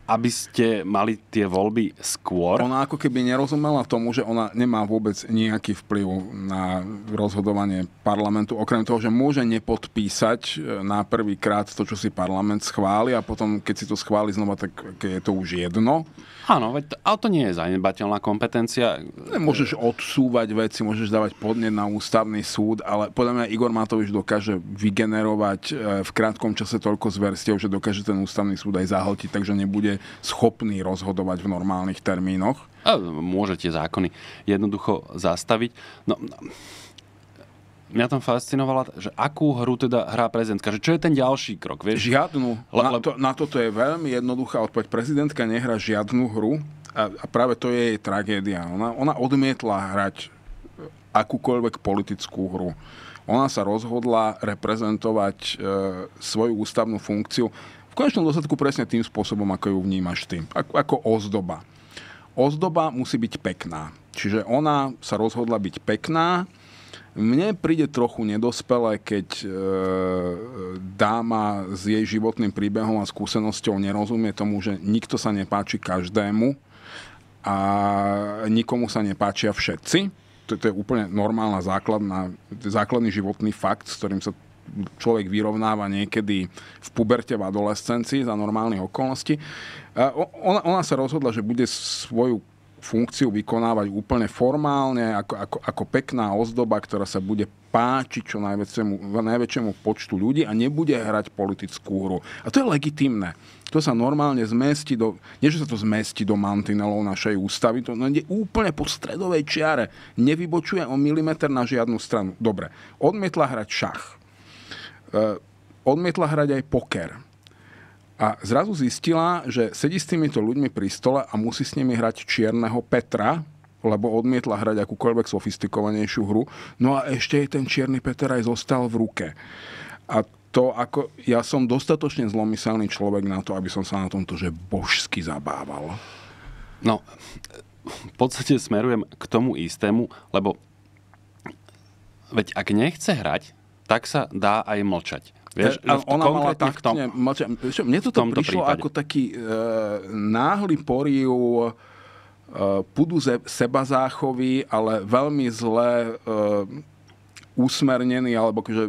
aby ste mali tie voľby skôr? Ona ako keby nerozumela tomu, že ona nemá vôbec nejaký vplyv na rozhodovanie parlamentu, okrem toho, že môže nepodpísať e, na prvý krát to, čo si parlament schváli a potom, keď si to schváli znova, tak je to už jedno. Áno, veď, ale to nie je zanedbateľná kompetencia. Môžeš odsúvať veci, môžeš dávať podnet na ústavný súd, ale podľa mňa Igor Matovič dokáže vygenerovať e, v krátkom čase toľko zverstiev, že dokáže ten ústavný súd aj zahltiť, takže nebude schopný rozhodovať v normálnych termínoch. A môže tie zákony jednoducho zastaviť. No, mňa tam fascinovala, že akú hru teda hrá prezidentka, že čo je ten ďalší krok, vieš? Žiadnu. Le, na, to, na toto je veľmi jednoduchá odpoveď. Prezidentka nehrá žiadnu hru a, a práve to je jej tragédia. Ona, ona odmietla hrať akúkoľvek politickú hru. Ona sa rozhodla reprezentovať e, svoju ústavnú funkciu v konečnom dôsledku presne tým spôsobom, ako ju vnímaš ty. Ako, ako ozdoba. Ozdoba musí byť pekná. Čiže ona sa rozhodla byť pekná. Mne príde trochu nedospelé, keď e, dáma s jej životným príbehom a skúsenosťou nerozumie tomu, že nikto sa nepáči každému a nikomu sa nepáčia všetci. To, to je úplne normálna základná, základný životný fakt, s ktorým sa človek vyrovnáva niekedy v puberte, v adolescencii za normálnych okolností. Ona, ona sa rozhodla, že bude svoju funkciu vykonávať úplne formálne, ako, ako, ako pekná ozdoba, ktorá sa bude páčiť čo najväčšiemu, najväčšiemu počtu ľudí a nebude hrať politickú hru. A to je legitimné. To sa normálne zmestí do... Nie, že sa to zmestí do mantinelov našej ústavy, to je úplne po stredovej čiare. Nevybočuje o milimeter na žiadnu stranu. Dobre, odmietla hrať šach Eh, odmietla hrať aj poker. A zrazu zistila, že sedí s týmito ľuďmi pri stole a musí s nimi hrať čierneho Petra, lebo odmietla hrať akúkoľvek sofistikovanejšiu hru. No a ešte jej ten čierny Peter aj zostal v ruke. A to ako, ja som dostatočne zlomyselný človek na to, aby som sa na tomto, že božsky zabával. No, v podstate smerujem k tomu istému, lebo veď ak nechce hrať, tak sa dá aj mlčať. Vieš, a ona mala tak, v tom, mlča, mne to prišlo prípade. ako taký e, náhly porýv e, pudu ze, seba záchovy, ale veľmi zle e, usmernený, alebo že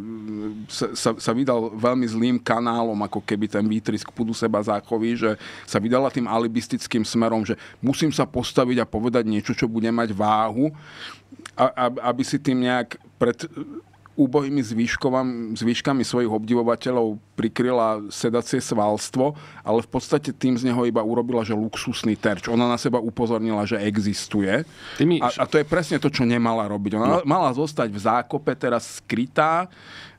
sa, sa, sa vydal veľmi zlým kanálom, ako keby ten výtrisk pudu seba záchovy, že sa vydala tým alibistickým smerom, že musím sa postaviť a povedať niečo, čo bude mať váhu, a, aby si tým nejak pred úbohými zvýškami svojich obdivovateľov prikryla sedacie svalstvo, ale v podstate tým z neho iba urobila, že luxusný terč. Ona na seba upozornila, že existuje. My... A, a to je presne to, čo nemala robiť. Ona no. mala zostať v zákope, teraz skrytá,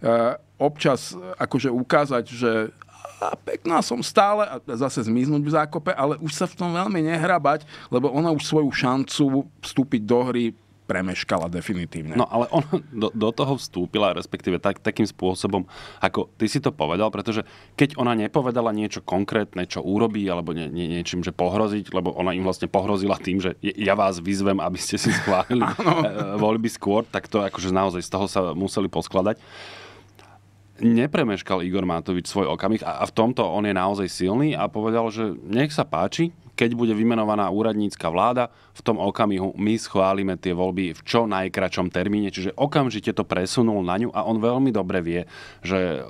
e, občas akože ukázať, že a pekná som stále a zase zmiznúť v zákope, ale už sa v tom veľmi nehrabať, lebo ona už svoju šancu vstúpiť do hry premeškala definitívne. No ale on do, do toho vstúpila, respektíve tak, takým spôsobom, ako ty si to povedal, pretože keď ona nepovedala niečo konkrétne, čo urobí, alebo nie, nie, niečím, že pohroziť, lebo ona im vlastne pohrozila tým, že ja vás vyzvem, aby ste si schválili [LAUGHS] e, voľby skôr, tak to akože naozaj z toho sa museli poskladať nepremeškal Igor Matovič svoj okamih a v tomto on je naozaj silný a povedal, že nech sa páči, keď bude vymenovaná úradnícka vláda, v tom okamihu my schválime tie voľby v čo najkračom termíne, čiže okamžite to presunul na ňu a on veľmi dobre vie, že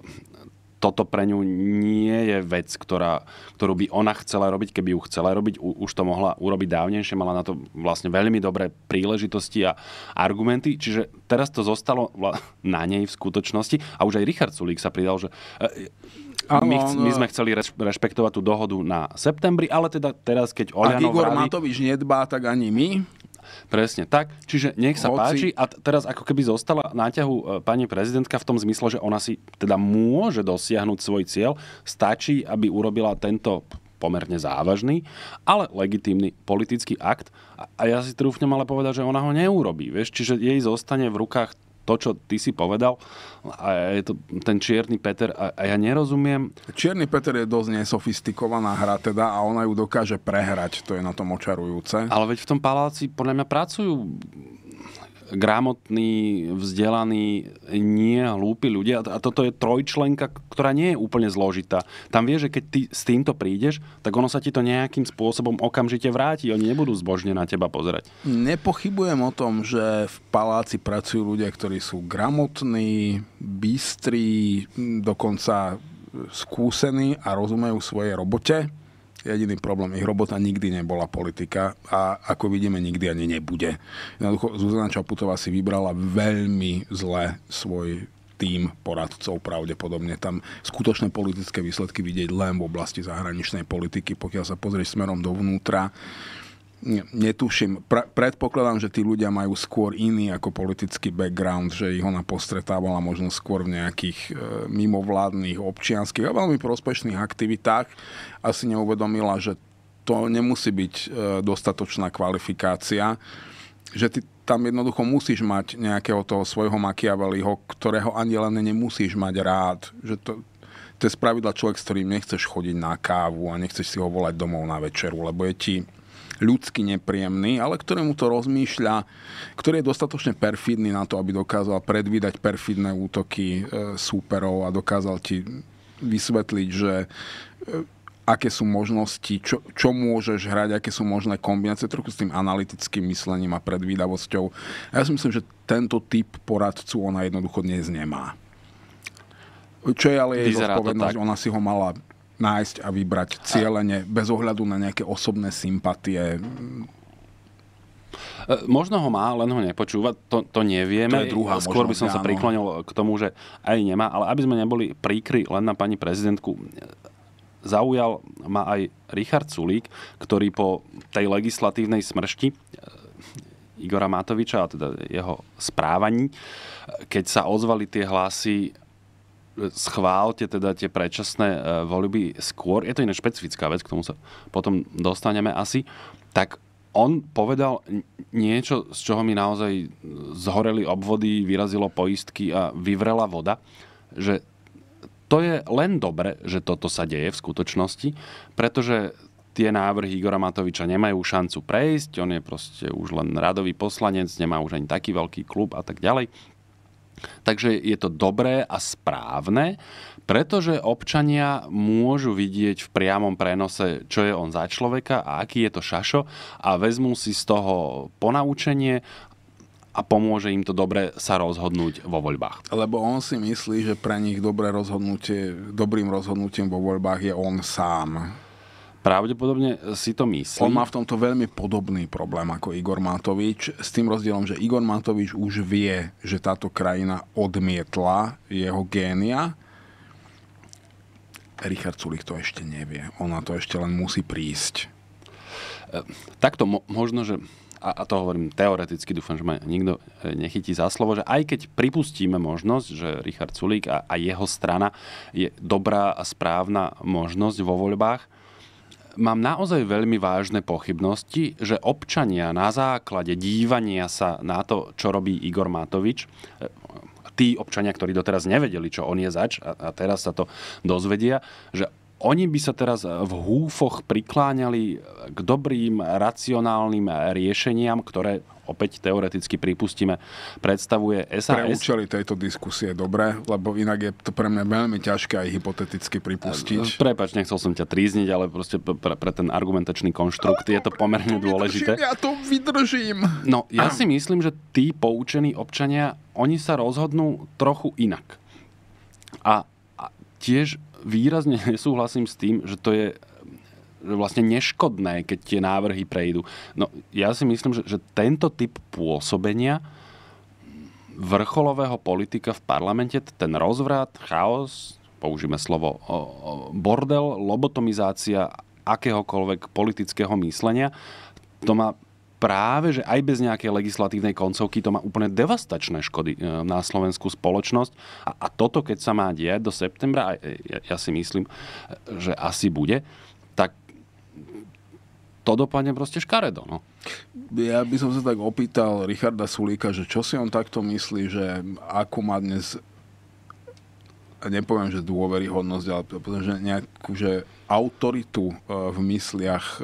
toto pre ňu nie je vec, ktorá, ktorú by ona chcela robiť, keby ju chcela robiť. U, už to mohla urobiť dávnejšie, mala na to vlastne veľmi dobré príležitosti a argumenty. Čiže teraz to zostalo na nej v skutočnosti. A už aj Richard Sulík sa pridal, že my, my sme chceli rešpektovať tú dohodu na septembri, ale teda teraz, keď Oliano Ak Igor vraví, Matovič nedbá, tak ani my. Presne tak. Čiže nech sa Hoci... páči. A teraz ako keby zostala náťahu e, pani prezidentka v tom zmysle, že ona si teda môže dosiahnuť svoj cieľ. Stačí, aby urobila tento pomerne závažný, ale legitímny politický akt. A ja si trúfnem ale povedať, že ona ho neurobí. Vieš? Čiže jej zostane v rukách to, čo ty si povedal, a je to ten Čierny Peter, a, a ja nerozumiem... Čierny Peter je dosť nesofistikovaná hra teda a ona ju dokáže prehrať, to je na tom očarujúce. Ale veď v tom paláci podľa mňa pracujú gramotní, vzdelaní, nie hlúpi ľudia. A toto je trojčlenka, ktorá nie je úplne zložitá. Tam vie, že keď ty s týmto prídeš, tak ono sa ti to nejakým spôsobom okamžite vráti. Oni nebudú zbožne na teba pozerať. Nepochybujem o tom, že v paláci pracujú ľudia, ktorí sú gramotní, bystrí, dokonca skúsení a rozumejú svojej robote Jediný problém, ich robota nikdy nebola politika a ako vidíme, nikdy ani nebude. Jednoducho Zuzana Čaputová si vybrala veľmi zle svoj tým poradcov pravdepodobne. Tam skutočné politické výsledky vidieť len v oblasti zahraničnej politiky, pokiaľ sa pozrieš smerom dovnútra netuším. Pre, predpokladám, že tí ľudia majú skôr iný ako politický background, že ich ona postretávala možno skôr v nejakých e, mimovládnych, občianských a veľmi prospešných aktivitách. Asi neuvedomila, že to nemusí byť e, dostatočná kvalifikácia, že ty tam jednoducho musíš mať nejakého toho svojho Machiavelliho, ktorého ani len nemusíš mať rád. Že to, to je spravidla človek, s ktorým nechceš chodiť na kávu a nechceš si ho volať domov na večeru, lebo je ti ľudsky nepríjemný, ale ktorému to rozmýšľa, ktorý je dostatočne perfidný na to, aby dokázal predvídať perfidné útoky e, súperov a dokázal ti vysvetliť, že e, aké sú možnosti, čo, čo môžeš hrať, aké sú možné kombinácie, trochu s tým analytickým myslením a predvídavosťou. A ja si myslím, že tento typ poradcu ona jednoducho dnes nemá. Čo je ale jej zodpovednosť, ona si ho mala nájsť a vybrať cieľene, bez ohľadu na nejaké osobné sympatie. E, možno ho má, len ho nepočúva, to, to nevieme. To je druhá Skôr by som áno. sa priklonil k tomu, že aj nemá, ale aby sme neboli príkry len na pani prezidentku, zaujal ma aj Richard Sulík, ktorý po tej legislatívnej smršti e, Igora Matoviča, a teda jeho správaní, keď sa ozvali tie hlasy schválte teda tie predčasné e, voľby skôr, je to iná špecifická vec, k tomu sa potom dostaneme asi, tak on povedal niečo, z čoho mi naozaj zhoreli obvody, vyrazilo poistky a vyvrela voda, že to je len dobre, že toto sa deje v skutočnosti, pretože tie návrhy Igora Matoviča nemajú šancu prejsť, on je proste už len radový poslanec, nemá už ani taký veľký klub a tak ďalej. Takže je to dobré a správne, pretože občania môžu vidieť v priamom prenose, čo je on za človeka a aký je to šašo a vezmú si z toho ponaučenie a pomôže im to dobre sa rozhodnúť vo voľbách. Lebo on si myslí, že pre nich dobré rozhodnutie, dobrým rozhodnutím vo voľbách je on sám. Pravdepodobne si to myslí. On má v tomto veľmi podobný problém ako Igor Matovič, s tým rozdielom, že Igor Matovič už vie, že táto krajina odmietla jeho génia. Richard Sulik to ešte nevie. Ona to ešte len musí prísť. E, takto mo- možno, že a, a to hovorím teoreticky, dúfam, že ma nikto e, nechytí za slovo, že aj keď pripustíme možnosť, že Richard Sulík a, a jeho strana je dobrá a správna možnosť vo voľbách, mám naozaj veľmi vážne pochybnosti, že občania na základe dívania sa na to, čo robí Igor Matovič, e, tí občania, ktorí doteraz nevedeli, čo on je zač a, teraz sa to dozvedia, že oni by sa teraz v húfoch prikláňali k dobrým, racionálnym riešeniam, ktoré opäť teoreticky pripustíme, predstavuje SAS. Pre účely tejto diskusie dobre, lebo inak je to pre mňa veľmi ťažké aj hypoteticky pripustiť. Prepač, nechcel som ťa trízniť, ale proste pre, pre ten argumentačný konštrukt je to pomerne dôležité. Ja to vydržím. No, ja si myslím, že tí poučení občania, oni sa rozhodnú trochu inak. A tiež výrazne [LAUGHS] nesúhlasím s tým, že to je vlastne neškodné, keď tie návrhy prejdú. No, ja si myslím, že, že tento typ pôsobenia vrcholového politika v parlamente, ten rozvrat, chaos, použijeme slovo bordel, lobotomizácia akéhokoľvek politického myslenia, to má práve, že aj bez nejakej legislatívnej koncovky to má úplne devastačné škody e, na slovenskú spoločnosť. A, a toto, keď sa má diať do septembra, a ja, ja si myslím, že asi bude, to dopadne proste škaredo. No. Ja by som sa tak opýtal Richarda Sulíka, že čo si on takto myslí, že ako má dnes nepoviem, že dôveryhodnosť, ale že nejakú že autoritu e, v mysliach e,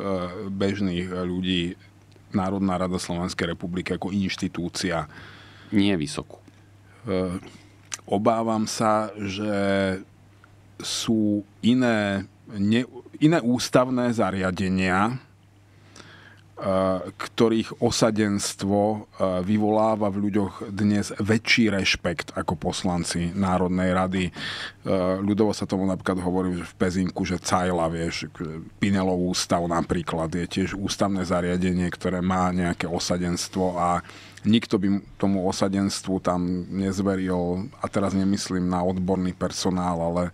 bežných ľudí Národná rada Slovenskej republiky ako inštitúcia. Nie vysokú. E, obávam sa, že sú iné, ne, iné ústavné zariadenia, ktorých osadenstvo vyvoláva v ľuďoch dnes väčší rešpekt ako poslanci Národnej rady. Ľudovo sa tomu napríklad hovorí že v Pezinku, že Cajla, vieš, Pinelov ústav napríklad je tiež ústavné zariadenie, ktoré má nejaké osadenstvo a nikto by tomu osadenstvu tam nezveril, a teraz nemyslím na odborný personál, ale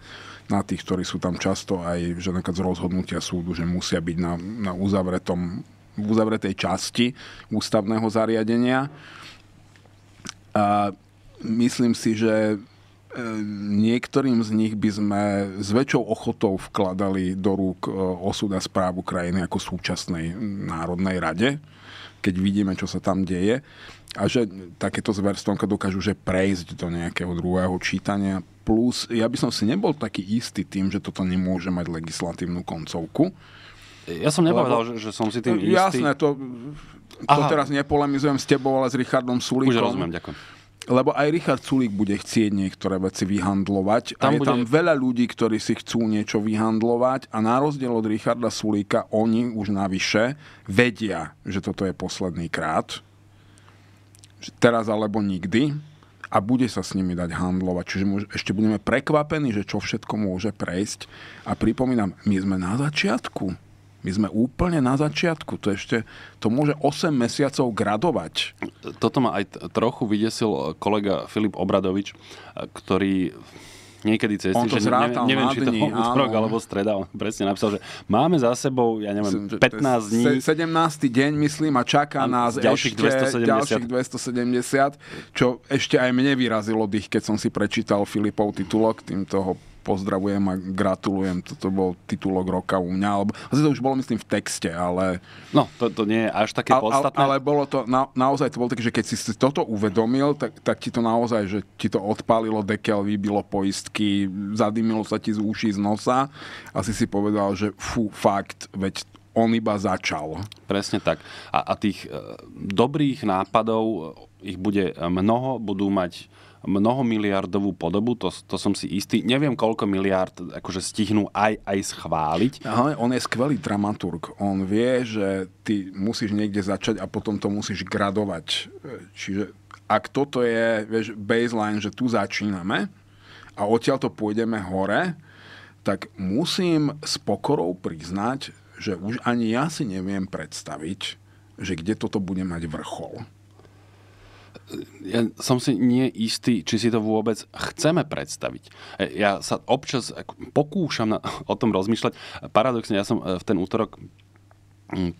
na tých, ktorí sú tam často aj že z rozhodnutia súdu, že musia byť na, na uzavretom v uzavretej časti ústavného zariadenia. A myslím si, že e, niektorým z nich by sme s väčšou ochotou vkladali do rúk e, osuda správu krajiny ako súčasnej Národnej rade, keď vidíme, čo sa tam deje. A že takéto zverstvonka dokážu že prejsť do nejakého druhého čítania. Plus, ja by som si nebol taký istý tým, že toto nemôže mať legislatívnu koncovku ja som nepovedal, Lebo, že, že som si tým istý. Jasné, to, to teraz nepolemizujem s tebou, ale s Richardom Sulíkom. Už rozumiem, ďakujem. Lebo aj Richard Sulík bude chcieť niektoré veci vyhandlovať tam a je bude... tam veľa ľudí, ktorí si chcú niečo vyhandlovať a na rozdiel od Richarda Sulíka oni už navyše vedia, že toto je posledný krát. Teraz alebo nikdy a bude sa s nimi dať handlovať. Čiže môže, ešte budeme prekvapení, že čo všetko môže prejsť. A pripomínam, my sme na začiatku my sme úplne na začiatku. To ešte, to môže 8 mesiacov gradovať. Toto ma aj trochu vydesil kolega Filip Obradovič, ktorý niekedy cez On to že neviem, neviem či to [LAUGHS] útorok alebo streda, on presne napísal, že máme za sebou, ja neviem, 15 dní. 17. deň, myslím, a čaká a nás ďalších ešte 270. ďalších 270, čo ešte aj mne vyrazilo dých, keď som si prečítal Filipov titulok, týmto ho pozdravujem a gratulujem. Toto bol titulok roka u mňa. Alebo, to už bolo myslím v texte, ale... No, to, to nie je až také podstatné. Ale, ale bolo to, na, naozaj to bolo také, že keď si si toto uvedomil, tak, tak ti to naozaj, že ti to odpálilo dekel, vybilo poistky, zadymilo sa ti z uší, z nosa a si si povedal, že fú, fakt, veď on iba začal. Presne tak. A, a tých e, dobrých nápadov, ich bude mnoho, budú mať mnohomiliardovú podobu, to, to som si istý. Neviem, koľko miliard akože stihnú aj, aj schváliť. Aha, on je skvelý dramaturg. On vie, že ty musíš niekde začať a potom to musíš gradovať. Čiže ak toto je vieš, baseline, že tu začíname a odtiaľ to pôjdeme hore, tak musím s pokorou priznať, že už ani ja si neviem predstaviť, že kde toto bude mať vrchol ja som si nie istý, či si to vôbec chceme predstaviť. E, ja sa občas pokúšam na, [LAUGHS] o tom rozmýšľať. Paradoxne, ja som e, v ten útorok,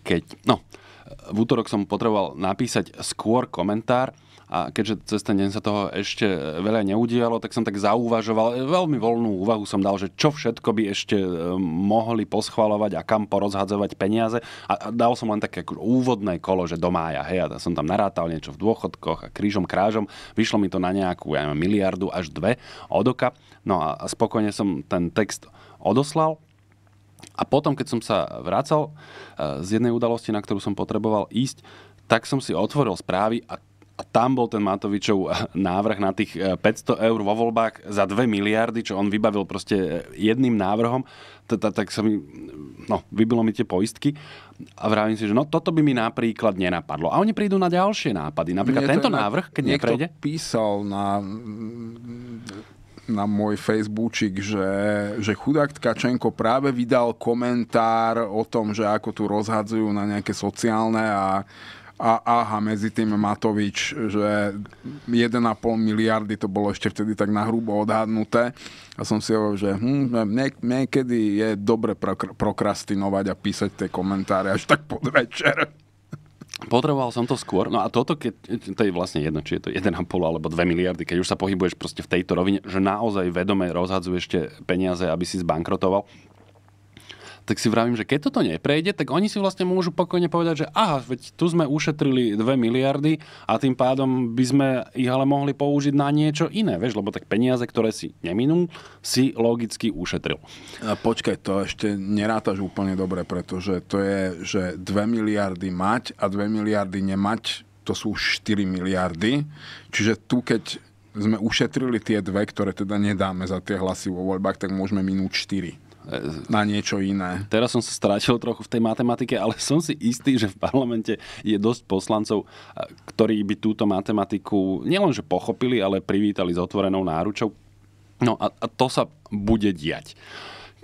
keď... No, v útorok som potreboval napísať skôr komentár a keďže cez ten deň sa toho ešte veľa neudialo, tak som tak zauvažoval, veľmi voľnú úvahu som dal, že čo všetko by ešte e, mohli poschvalovať a kam porozhadzovať peniaze. A dal som len také úvodné kolo, že do mája, hej, a som tam narátal niečo v dôchodkoch a krížom krážom. Vyšlo mi to na nejakú, ja neviem, miliardu až dve odoka. No a spokojne som ten text odoslal. A potom, keď som sa vracal e, z jednej udalosti, na ktorú som potreboval ísť, tak som si otvoril správy a a tam bol ten Matovičov návrh na tých 500 eh, eur vo voľbách za 2 miliardy, čo on vybavil proste eh, jedným návrhom, tak sa mi, no, vybilo mi tie poistky a vravím si, že no toto by mi napríklad nenapadlo. A oni prídu na ďalšie nápady. Napríklad tento návrh, keď neprejde. písal na na môj Facebookčik, že, že chudák Tkačenko práve vydal komentár o tom, že ako tu rozhadzujú na nejaké sociálne a a aha, medzi tým Matovič, že 1,5 miliardy to bolo ešte vtedy tak nahrubo odhadnuté. A som si hovoril, že hm, niekedy je dobre prokrastinovať a písať tie komentáre až tak pod večer. Potreboval som to skôr. No a toto, keď, to je vlastne jedno, či je to 1,5 alebo 2 miliardy, keď už sa pohybuješ proste v tejto rovine, že naozaj vedome rozhadzuješ tie peniaze, aby si zbankrotoval, tak si vravím, že keď toto neprejde, tak oni si vlastne môžu pokojne povedať, že aha, veď tu sme ušetrili 2 miliardy a tým pádom by sme ich ale mohli použiť na niečo iné, vieš, lebo tak peniaze, ktoré si neminul, si logicky ušetril. A počkaj, to ešte nerátaš úplne dobre, pretože to je, že 2 miliardy mať a 2 miliardy nemať, to sú 4 miliardy. Čiže tu, keď sme ušetrili tie dve, ktoré teda nedáme za tie hlasy vo voľbách, tak môžeme minúť 4 na niečo iné. Teraz som sa strátil trochu v tej matematike, ale som si istý, že v parlamente je dosť poslancov, ktorí by túto matematiku nielenže pochopili, ale privítali s otvorenou náručou. No a, a to sa bude diať.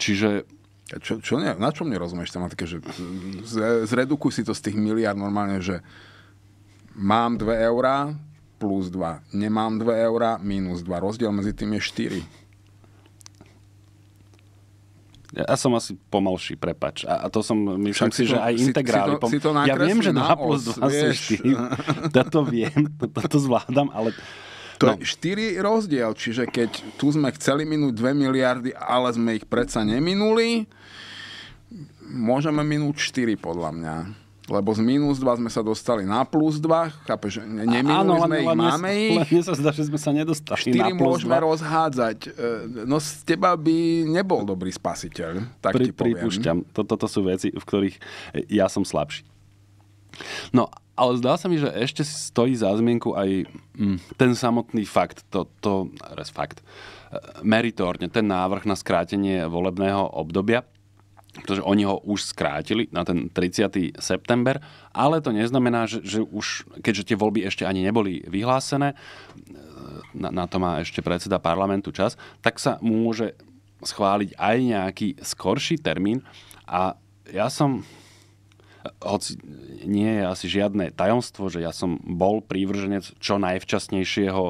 Čiže čo, čo ne, na čom nerozumieš tematike? Že zredukuj si to z tých miliard normálne, že mám 2 eurá plus 2. Nemám 2 eurá minus 2. Rozdiel medzi tým je 4 ja som asi pomalší, prepač. A, a to som, myslím si, si, že aj integrály... Si, si to, si to ja viem, že 2 plus 2 sú 4. Toto viem, [LAUGHS] toto zvládam, ale... To no. je 4 rozdiel, čiže keď tu sme chceli minúť 2 miliardy, ale sme ich predsa neminuli, môžeme minúť 4 podľa mňa lebo z minus 2 sme sa dostali na plus 2, chápeš, neminuli Áno, sme ich, máme ich. Mne sa zdá, že sme sa nedostali 4 na plus môžeme 2. rozhádzať. E, no z teba by nebol dobrý spasiteľ, tak Pri, ti poviem. Pripúšťam, toto to sú veci, v ktorých ja som slabší. No, ale zdá sa mi, že ešte stojí za zmienku aj mm, ten samotný fakt, to, to res fakt, e, meritorne, ten návrh na skrátenie volebného obdobia, pretože oni ho už skrátili na ten 30. september, ale to neznamená, že, že už, keďže tie voľby ešte ani neboli vyhlásené, na, na to má ešte predseda parlamentu čas, tak sa môže schváliť aj nejaký skorší termín a ja som hoci nie je asi žiadne tajomstvo, že ja som bol prívrženec čo najvčasnejšieho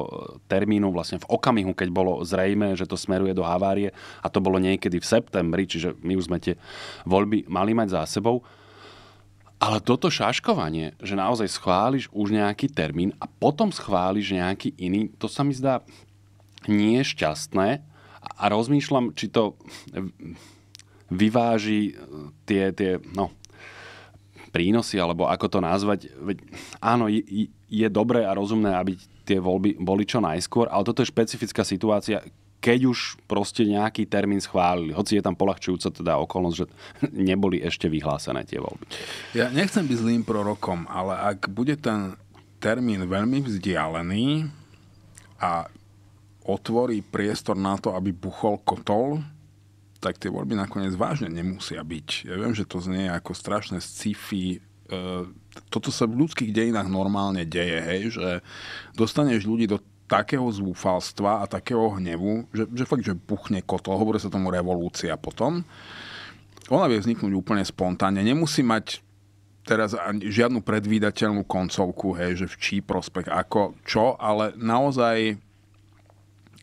termínu vlastne v okamihu, keď bolo zrejme, že to smeruje do havárie a to bolo niekedy v septembri, čiže my už sme tie voľby mali mať za sebou. Ale toto šaškovanie, že naozaj schváliš už nejaký termín a potom schváliš nejaký iný, to sa mi zdá nie šťastné a rozmýšľam, či to vyváži tie, tie no, prínosy, alebo ako to nazvať. Veď, áno, je, je dobré a rozumné, aby tie voľby boli čo najskôr, ale toto je špecifická situácia, keď už proste nejaký termín schválili. Hoci je tam polahčujúca teda okolnosť, že [LAUGHS] neboli ešte vyhlásené tie voľby. Ja nechcem byť zlým prorokom, ale ak bude ten termín veľmi vzdialený a otvorí priestor na to, aby buchol kotol, tak tie voľby nakoniec vážne nemusia byť. Ja viem, že to znie ako strašné sci-fi. E, toto sa v ľudských dejinách normálne deje, hej, že dostaneš ľudí do takého zúfalstva a takého hnevu, že, že fakt, že buchne kotol, hovorí sa tomu revolúcia potom. Ona vie vzniknúť úplne spontánne. Nemusí mať teraz žiadnu predvídateľnú koncovku, hej, že v čí prospech, ako, čo, ale naozaj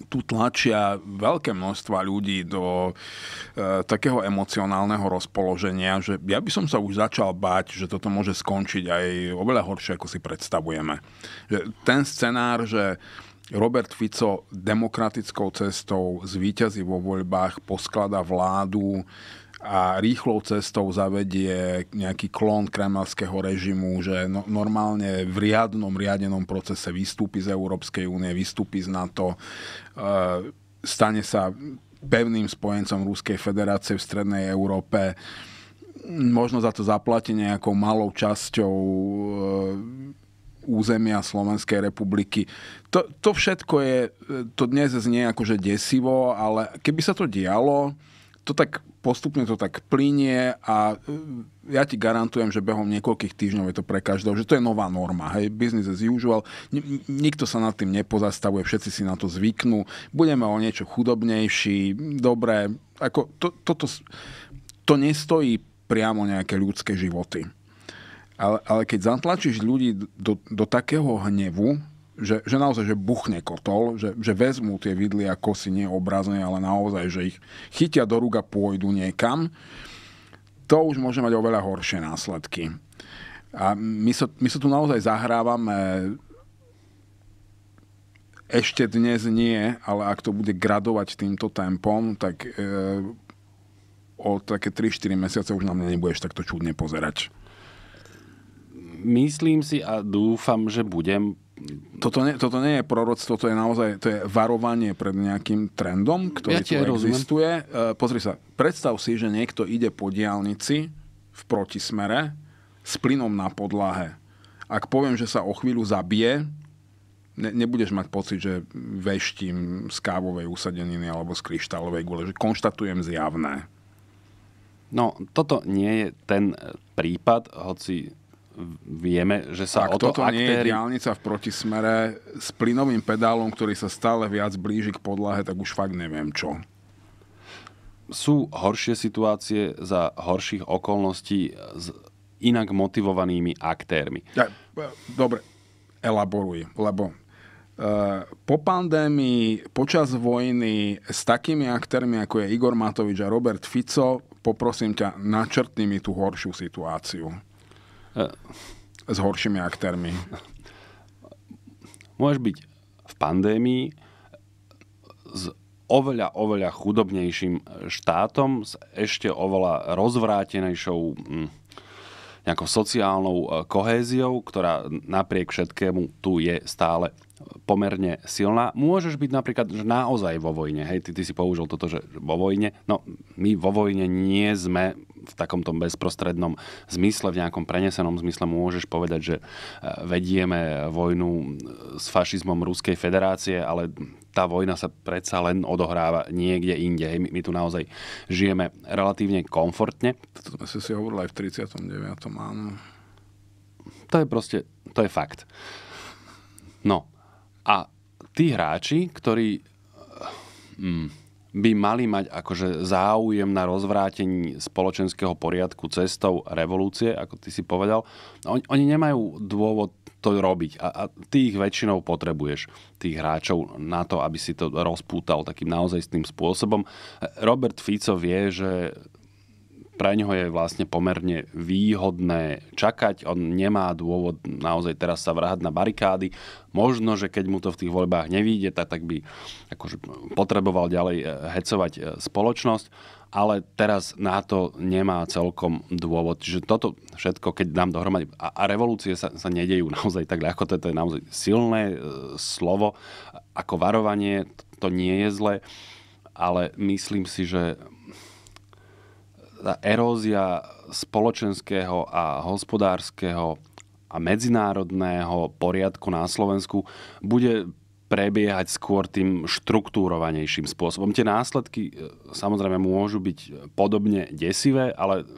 tu tlačia veľké množstva ľudí do e, takého emocionálneho rozpoloženia, že ja by som sa už začal bať, že toto môže skončiť aj oveľa horšie, ako si predstavujeme. Že ten scenár, že Robert Fico demokratickou cestou zvíťazí vo voľbách, posklada vládu, a rýchlou cestou zavedie nejaký klon kremelského režimu, že no, normálne v riadnom, riadenom procese vystúpi z Európskej únie, vystúpi z NATO, e, stane sa pevným spojencom Ruskej federácie v Strednej Európe, možno za to zaplatí nejakou malou časťou e, územia Slovenskej republiky. To, to všetko je, to dnes znie akože desivo, ale keby sa to dialo, to tak postupne to tak plinie a e, ja ti garantujem, že behom niekoľkých týždňov je to pre každého, že to je nová norma. Hej, business as usual. Nikto sa nad tým nepozastavuje, všetci si na to zvyknú. Budeme o niečo chudobnejší, dobré. Ako to, toto, to nestojí priamo nejaké ľudské životy. Ale, ale keď zatlačíš ľudí do, do takého hnevu, že, že naozaj, že buchne kotol, že, že vezmú tie vidly a kosy nie obrazne, ale naozaj, že ich chytia do rúk a pôjdu niekam, to už môže mať oveľa horšie následky. A my sa, my sa tu naozaj zahrávame ešte dnes nie, ale ak to bude gradovať týmto tempom, tak e, o také 3-4 mesiace už na mňa nebudeš takto čudne pozerať. Myslím si a dúfam, že budem toto nie, toto nie je proroctvo, to je naozaj to je varovanie pred nejakým trendom, ktorý ja tu existuje. Rozumiem. Pozri sa, predstav si, že niekto ide po diálnici v protismere s plynom na podlahe. Ak poviem, že sa o chvíľu zabije, ne, nebudeš mať pocit, že veštím z kávovej usadeniny alebo z kryštálovej gule, že konštatujem zjavné. No, toto nie je ten prípad, hoci vieme, že sa Ak o to toto aktéry... nie je diálnica v protismere s plynovým pedálom, ktorý sa stále viac blíži k podlahe, tak už fakt neviem čo. Sú horšie situácie za horších okolností s inak motivovanými aktérmi. Ja, dobre, elaboruj, lebo Uh, po pandémii, počas vojny s takými aktérmi, ako je Igor Matovič a Robert Fico, poprosím ťa, načrtni mi tú horšiu situáciu. S horšími aktérmi. Môžeš byť v pandémii s oveľa, oveľa chudobnejším štátom, s ešte oveľa rozvrátenejšou hm, nejakou sociálnou e, kohéziou, ktorá napriek všetkému tu je stále pomerne silná. Môžeš byť napríklad že naozaj vo vojne. Hej, ty, ty si použil toto, že vo vojne. No, my vo vojne nie sme v takomto bezprostrednom zmysle, v nejakom prenesenom zmysle môžeš povedať, že e, vedieme vojnu s fašizmom Ruskej federácie, ale tá vojna sa predsa len odohráva niekde inde. My, my tu naozaj žijeme relatívne komfortne. To sme si hovorili aj v 39. áno. To je proste, to je fakt. No, a tí hráči, ktorí mm, by mali mať akože záujem na rozvrátení spoločenského poriadku cestou revolúcie, ako ty si povedal. Oni, oni nemajú dôvod to robiť a, a ty ich väčšinou potrebuješ, tých hráčov, na to, aby si to rozpútal takým naozaj tým spôsobom. Robert Fico vie, že pre ňoho je vlastne pomerne výhodné čakať. On nemá dôvod naozaj teraz sa vrhať na barikády. Možno, že keď mu to v tých voľbách nevíde, tak, tak by akože potreboval ďalej eh, hecovať eh, spoločnosť. Ale teraz na to nemá celkom dôvod. Čiže toto všetko, keď dám dohromady... A, a revolúcie sa, sa nedejú naozaj tak ľahko. To je naozaj silné e, slovo. Ako varovanie to nie je zlé. Ale myslím si, že tá erózia spoločenského a hospodárskeho a medzinárodného poriadku na Slovensku bude prebiehať skôr tým štruktúrovanejším spôsobom. Tie následky e, samozrejme môžu byť podobne desivé, ale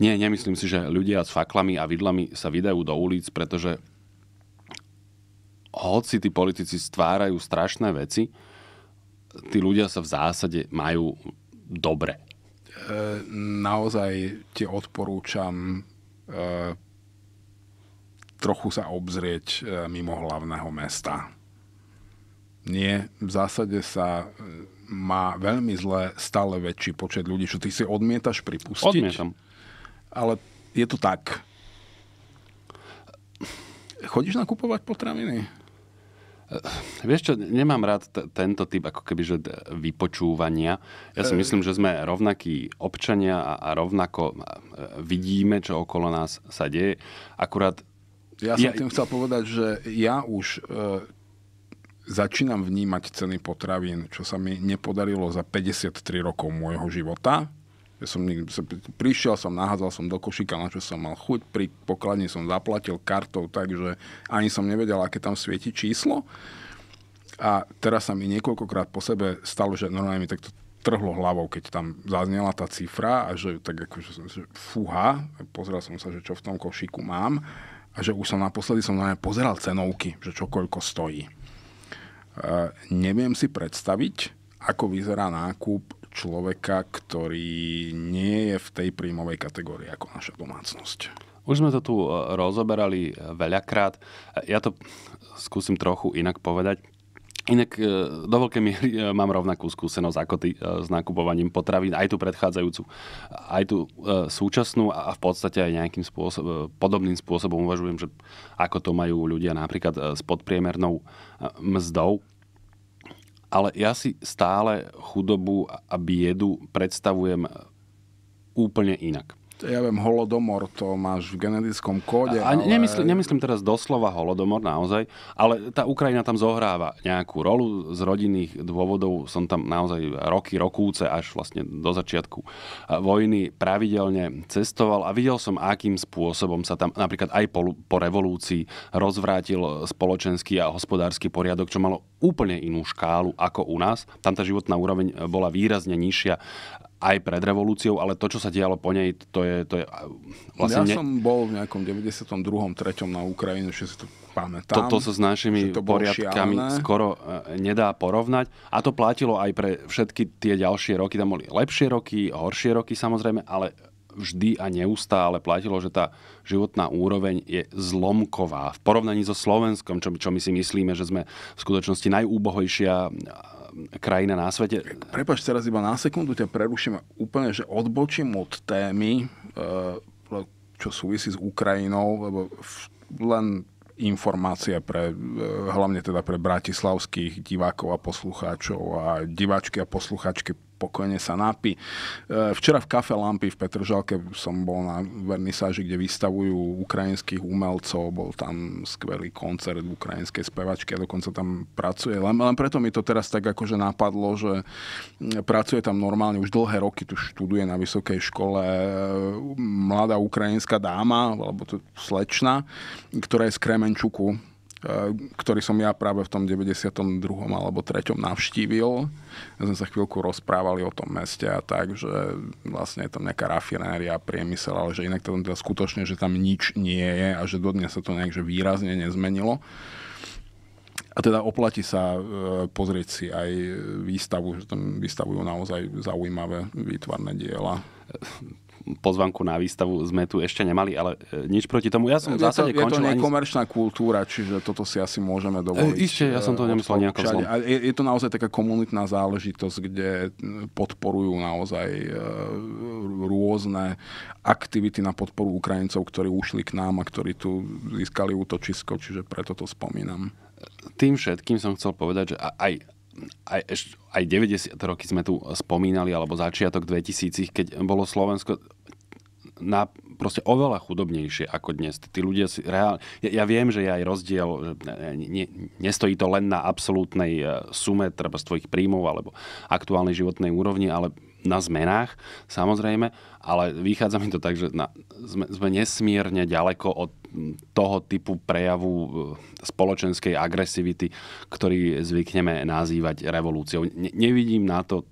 nie, nemyslím si, že ľudia s faklami a vidlami sa vydajú do ulic, pretože hoci tí politici stvárajú strašné veci, tí ľudia sa v zásade majú dobre naozaj ti odporúčam e, trochu sa obzrieť e, mimo hlavného mesta. Nie, v zásade sa má veľmi zle stále väčší počet ľudí, čo ty si odmietaš pripustiť. Odmietam. Ale je to tak. Chodíš nakupovať potraviny? Vieš čo, nemám rád t- tento typ ako keby, že vypočúvania. Ja si myslím, že sme rovnakí občania a, a rovnako e, vidíme, čo okolo nás sa deje. Akurát... Ja som ja... tým chcel povedať, že ja už e, začínam vnímať ceny potravín, čo sa mi nepodarilo za 53 rokov môjho života. Ja som, prišiel som, nahádzal som do košíka, na čo som mal chuť, pri pokladni som zaplatil kartou, takže ani som nevedel, aké tam svieti číslo. A teraz sa mi niekoľkokrát po sebe stalo, že normálne mi takto trhlo hlavou, keď tam zaznela tá cifra a že tak akože som že fúha, pozrel som sa, že čo v tom košíku mám a že už som naposledy som na pozeral cenovky, že čo koľko stojí. Uh, neviem si predstaviť, ako vyzerá nákup človeka, ktorý nie je v tej príjmovej kategórii ako naša domácnosť. Už sme to tu e, rozoberali veľakrát. Ja to skúsim trochu inak povedať. Inak e, do veľkej miery e, mám rovnakú skúsenosť ako ty s nakupovaním potravín, aj tú predchádzajúcu, aj tú súčasnú a v podstate aj nejakým spôsob, podobným spôsobom uvažujem, že ako to majú ľudia napríklad s podpriemernou mzdou ale ja si stále chudobu a biedu predstavujem úplne inak ja viem, holodomor, to máš v genetickom kóde. A, ale... nemyslím, nemyslím teraz doslova holodomor naozaj, ale tá Ukrajina tam zohráva nejakú rolu. Z rodinných dôvodov som tam naozaj roky, rokúce až vlastne do začiatku vojny pravidelne cestoval a videl som, akým spôsobom sa tam napríklad aj po, po revolúcii rozvrátil spoločenský a hospodársky poriadok, čo malo úplne inú škálu ako u nás. Tam tá životná úroveň bola výrazne nižšia aj pred revolúciou, ale to, čo sa dialo po nej, to je... To je vlastne ja ne... som bol v nejakom 92. 3. na Ukrajine, že si to pamätám. Toto sa s našimi to poriadkami šialené. skoro e, nedá porovnať. A to platilo aj pre všetky tie ďalšie roky. Tam boli lepšie roky, horšie roky samozrejme, ale vždy a neustále platilo, že tá životná úroveň je zlomková. V porovnaní so Slovenskom, čo, čo my si myslíme, že sme v skutočnosti najúbohejšia krajina na svete. Prepač, teraz iba na sekundu ťa preruším úplne, že odbočím od témy, e, čo súvisí s Ukrajinou, lebo len informácia pre, e, hlavne teda pre bratislavských divákov a poslucháčov a diváčky a poslucháčky pokojne sa napí. E, včera v Kafe Lampy v Petržalke som bol na vernisáži, kde vystavujú ukrajinských umelcov, bol tam skvelý koncert ukrajinskej spevačky a dokonca tam pracuje. Len, len preto mi to teraz tak akože napadlo, že pracuje tam normálne už dlhé roky, tu študuje na vysokej škole e, mladá ukrajinská dáma, alebo to slečna, ktorá je z Kremenčuku, ktorý som ja práve v tom 92. alebo 3. navštívil. Ja sme sa chvíľku rozprávali o tom meste a tak, že vlastne je tam nejaká rafinéria, priemysel, ale že inak to teda skutočne, že tam nič nie je a že dodnes sa to nejak že výrazne nezmenilo. A teda oplatí sa e, pozrieť si aj výstavu, že tam vystavujú naozaj zaujímavé výtvarné diela [LAUGHS] pozvanku na výstavu sme tu ešte nemali, ale e, nič proti tomu. Ja som v zásade je to, končil... Je to nekomerčná ani... kultúra, čiže toto si asi môžeme dovoliť. E, ja som to e, nemyslel nejako zlom. Je, je to naozaj taká komunitná záležitosť, kde podporujú naozaj rôzne aktivity na podporu Ukrajincov, ktorí ušli k nám a ktorí tu získali útočisko, čiže preto to spomínam. Tým všetkým som chcel povedať, že aj aj, aj 90 roky sme tu spomínali, alebo začiatok 2000, keď bolo Slovensko na proste oveľa chudobnejšie ako dnes. Tí ľudia si reálne... Ja, ja viem, že je aj rozdiel, ne, nestojí to len na absolútnej e, sume, treba z tvojich príjmov alebo aktuálnej životnej úrovni, ale na zmenách, samozrejme, ale vychádza mi to tak, že na, sme, sme nesmierne ďaleko od toho typu prejavu e, spoločenskej agresivity, ktorý zvykneme nazývať revolúciou. Ne, nevidím na to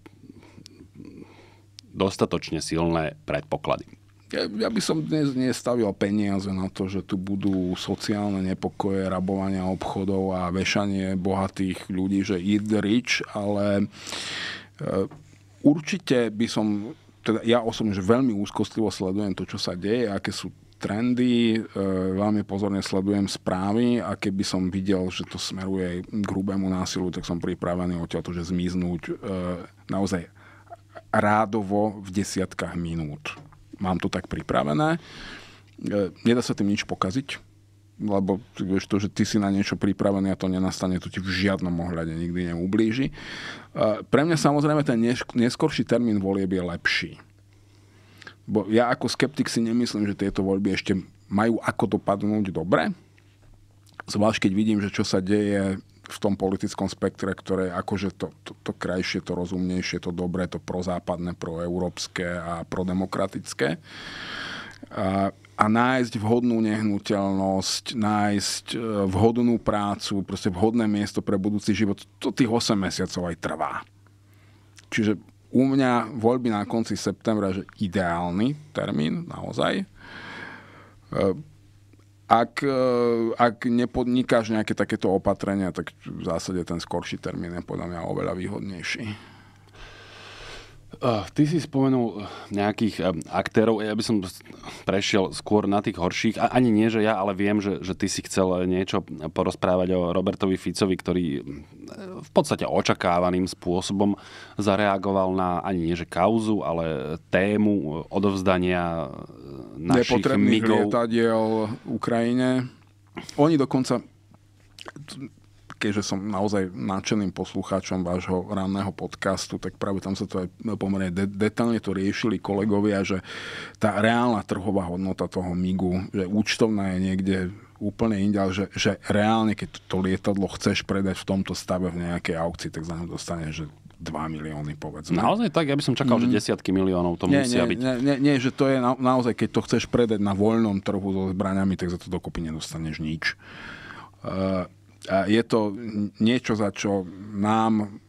dostatočne silné predpoklady. Ja, ja by som dnes nestavil peniaze na to, že tu budú sociálne nepokoje, rabovania obchodov a vešanie bohatých ľudí, že eat the rich, ale e, určite by som, teda ja osobne, že veľmi úzkostlivo sledujem to, čo sa deje, aké sú trendy, e, veľmi pozorne sledujem správy a keby som videl, že to smeruje k hrubému násilu, tak som pripravený odtiaľ to, že zmiznúť e, naozaj rádovo v desiatkách minút. Mám to tak pripravené. E, nedá sa tým nič pokaziť, lebo vieš to, že ty si na niečo pripravený a to nenastane, to ti v žiadnom ohľade nikdy neublíži. Pre mňa samozrejme ten neskorší termín volieb je lepší Bo ja ako skeptik si nemyslím, že tieto voľby ešte majú ako dopadnúť dobre. Zvlášť keď vidím, že čo sa deje v tom politickom spektre, ktoré akože to, to, to krajšie, to rozumnejšie, to dobré, to prozápadné, proeurópske a prodemokratické. A, a nájsť vhodnú nehnuteľnosť, nájsť e, vhodnú prácu, proste vhodné miesto pre budúci život, to tých 8 mesiacov aj trvá. Čiže u mňa voľby na konci septembra, že ideálny termín, naozaj. Ak, ak nepodnikáš nejaké takéto opatrenia, tak v zásade ten skorší termín je podľa mňa oveľa výhodnejší. Uh, ty si spomenul nejakých uh, aktérov, ja by som prešiel skôr na tých horších. A, ani nie, že ja, ale viem, že, že ty si chcel niečo porozprávať o Robertovi Ficovi, ktorý v podstate očakávaným spôsobom zareagoval na ani nie, že kauzu, ale tému odovzdania našich migov. lietadiel Ukrajine. Oni dokonca keďže som naozaj náčeným poslucháčom vášho ranného podcastu, tak práve tam sa to aj pomerne de- detálne to riešili kolegovia, že tá reálna trhová hodnota toho MIGu, že účtovná je niekde úplne inde, ale že, že reálne, keď to lietadlo chceš predať v tomto stave v nejakej aukcii, tak za ňo dostane, že 2 milióny, povedzme. Naozaj tak? Ja by som čakal, mm. že desiatky miliónov to nie, musia nie, byť. Nie, nie, nie, že to je na, naozaj, keď to chceš predať na voľnom trhu so zbraniami, tak za to dokopy nedostaneš nič. Uh, je to niečo, za čo nám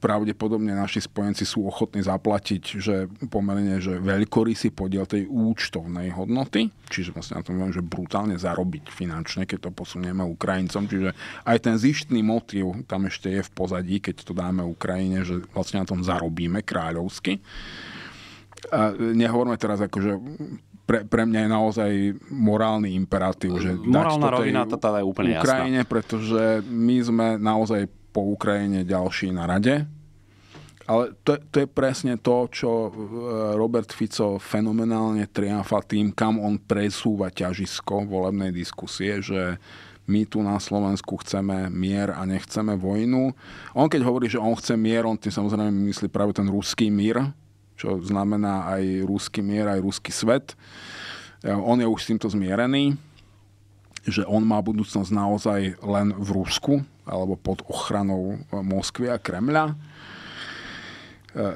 pravdepodobne naši spojenci sú ochotní zaplatiť, že pomerne, že veľkorysý podiel tej účtovnej hodnoty, čiže vlastne na tom že brutálne zarobiť finančne, keď to posunieme Ukrajincom, čiže aj ten zištný motív tam ešte je v pozadí, keď to dáme Ukrajine, že vlastne na tom zarobíme kráľovsky. A nehovorme teraz akože pre, pre mňa je naozaj morálny imperatív, že Morálna rovina to je úplne Ukrajine, jasná. pretože my sme naozaj po Ukrajine ďalší na rade. Ale to, to je presne to, čo e, Robert Fico fenomenálne triamfa tým, kam on presúva ťažisko volebnej diskusie, že my tu na Slovensku chceme mier a nechceme vojnu. On keď hovorí, že on chce mier, on tým samozrejme myslí práve ten ruský mír, čo znamená aj ruský mier, aj ruský svet. E, on je už s týmto zmierený, že on má budúcnosť naozaj len v Rusku alebo pod ochranou Moskvy a Kremľa. E,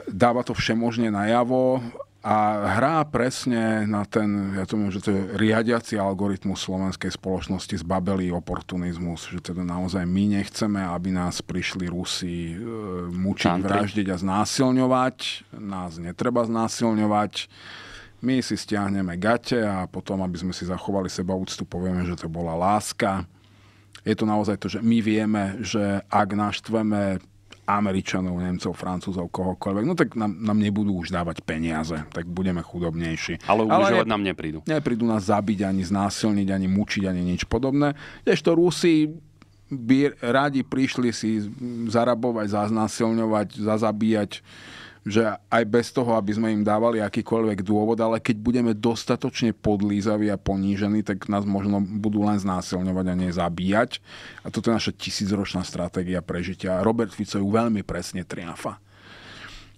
dáva to všemožne najavo a hrá presne na ten, ja to môžem, že to je riadiaci algoritmus slovenskej spoločnosti zbabelý oportunizmus, že teda naozaj my nechceme, aby nás prišli Rusi e, mučiť, Tantry. vraždiť a znásilňovať. Nás netreba znásilňovať. My si stiahneme gate a potom, aby sme si zachovali seba úctu, povieme, že to bola láska. Je to naozaj to, že my vieme, že ak naštveme Američanov, Nemcov, Francúzov, kohokoľvek, no tak nám, nám nebudú už dávať peniaze, tak budeme chudobnejší. Ale ubližovať nám neprídu. Neprídu nás zabiť, ani znásilniť, ani mučiť, ani nič podobné. Ešte Rusi by radi prišli si zarabovať, zaznásilňovať, zazabíjať že aj bez toho, aby sme im dávali akýkoľvek dôvod, ale keď budeme dostatočne podlízaví a ponížení, tak nás možno budú len znásilňovať a nezabíjať. A toto je naša tisícročná stratégia prežitia. Robert Fico ju veľmi presne triafa.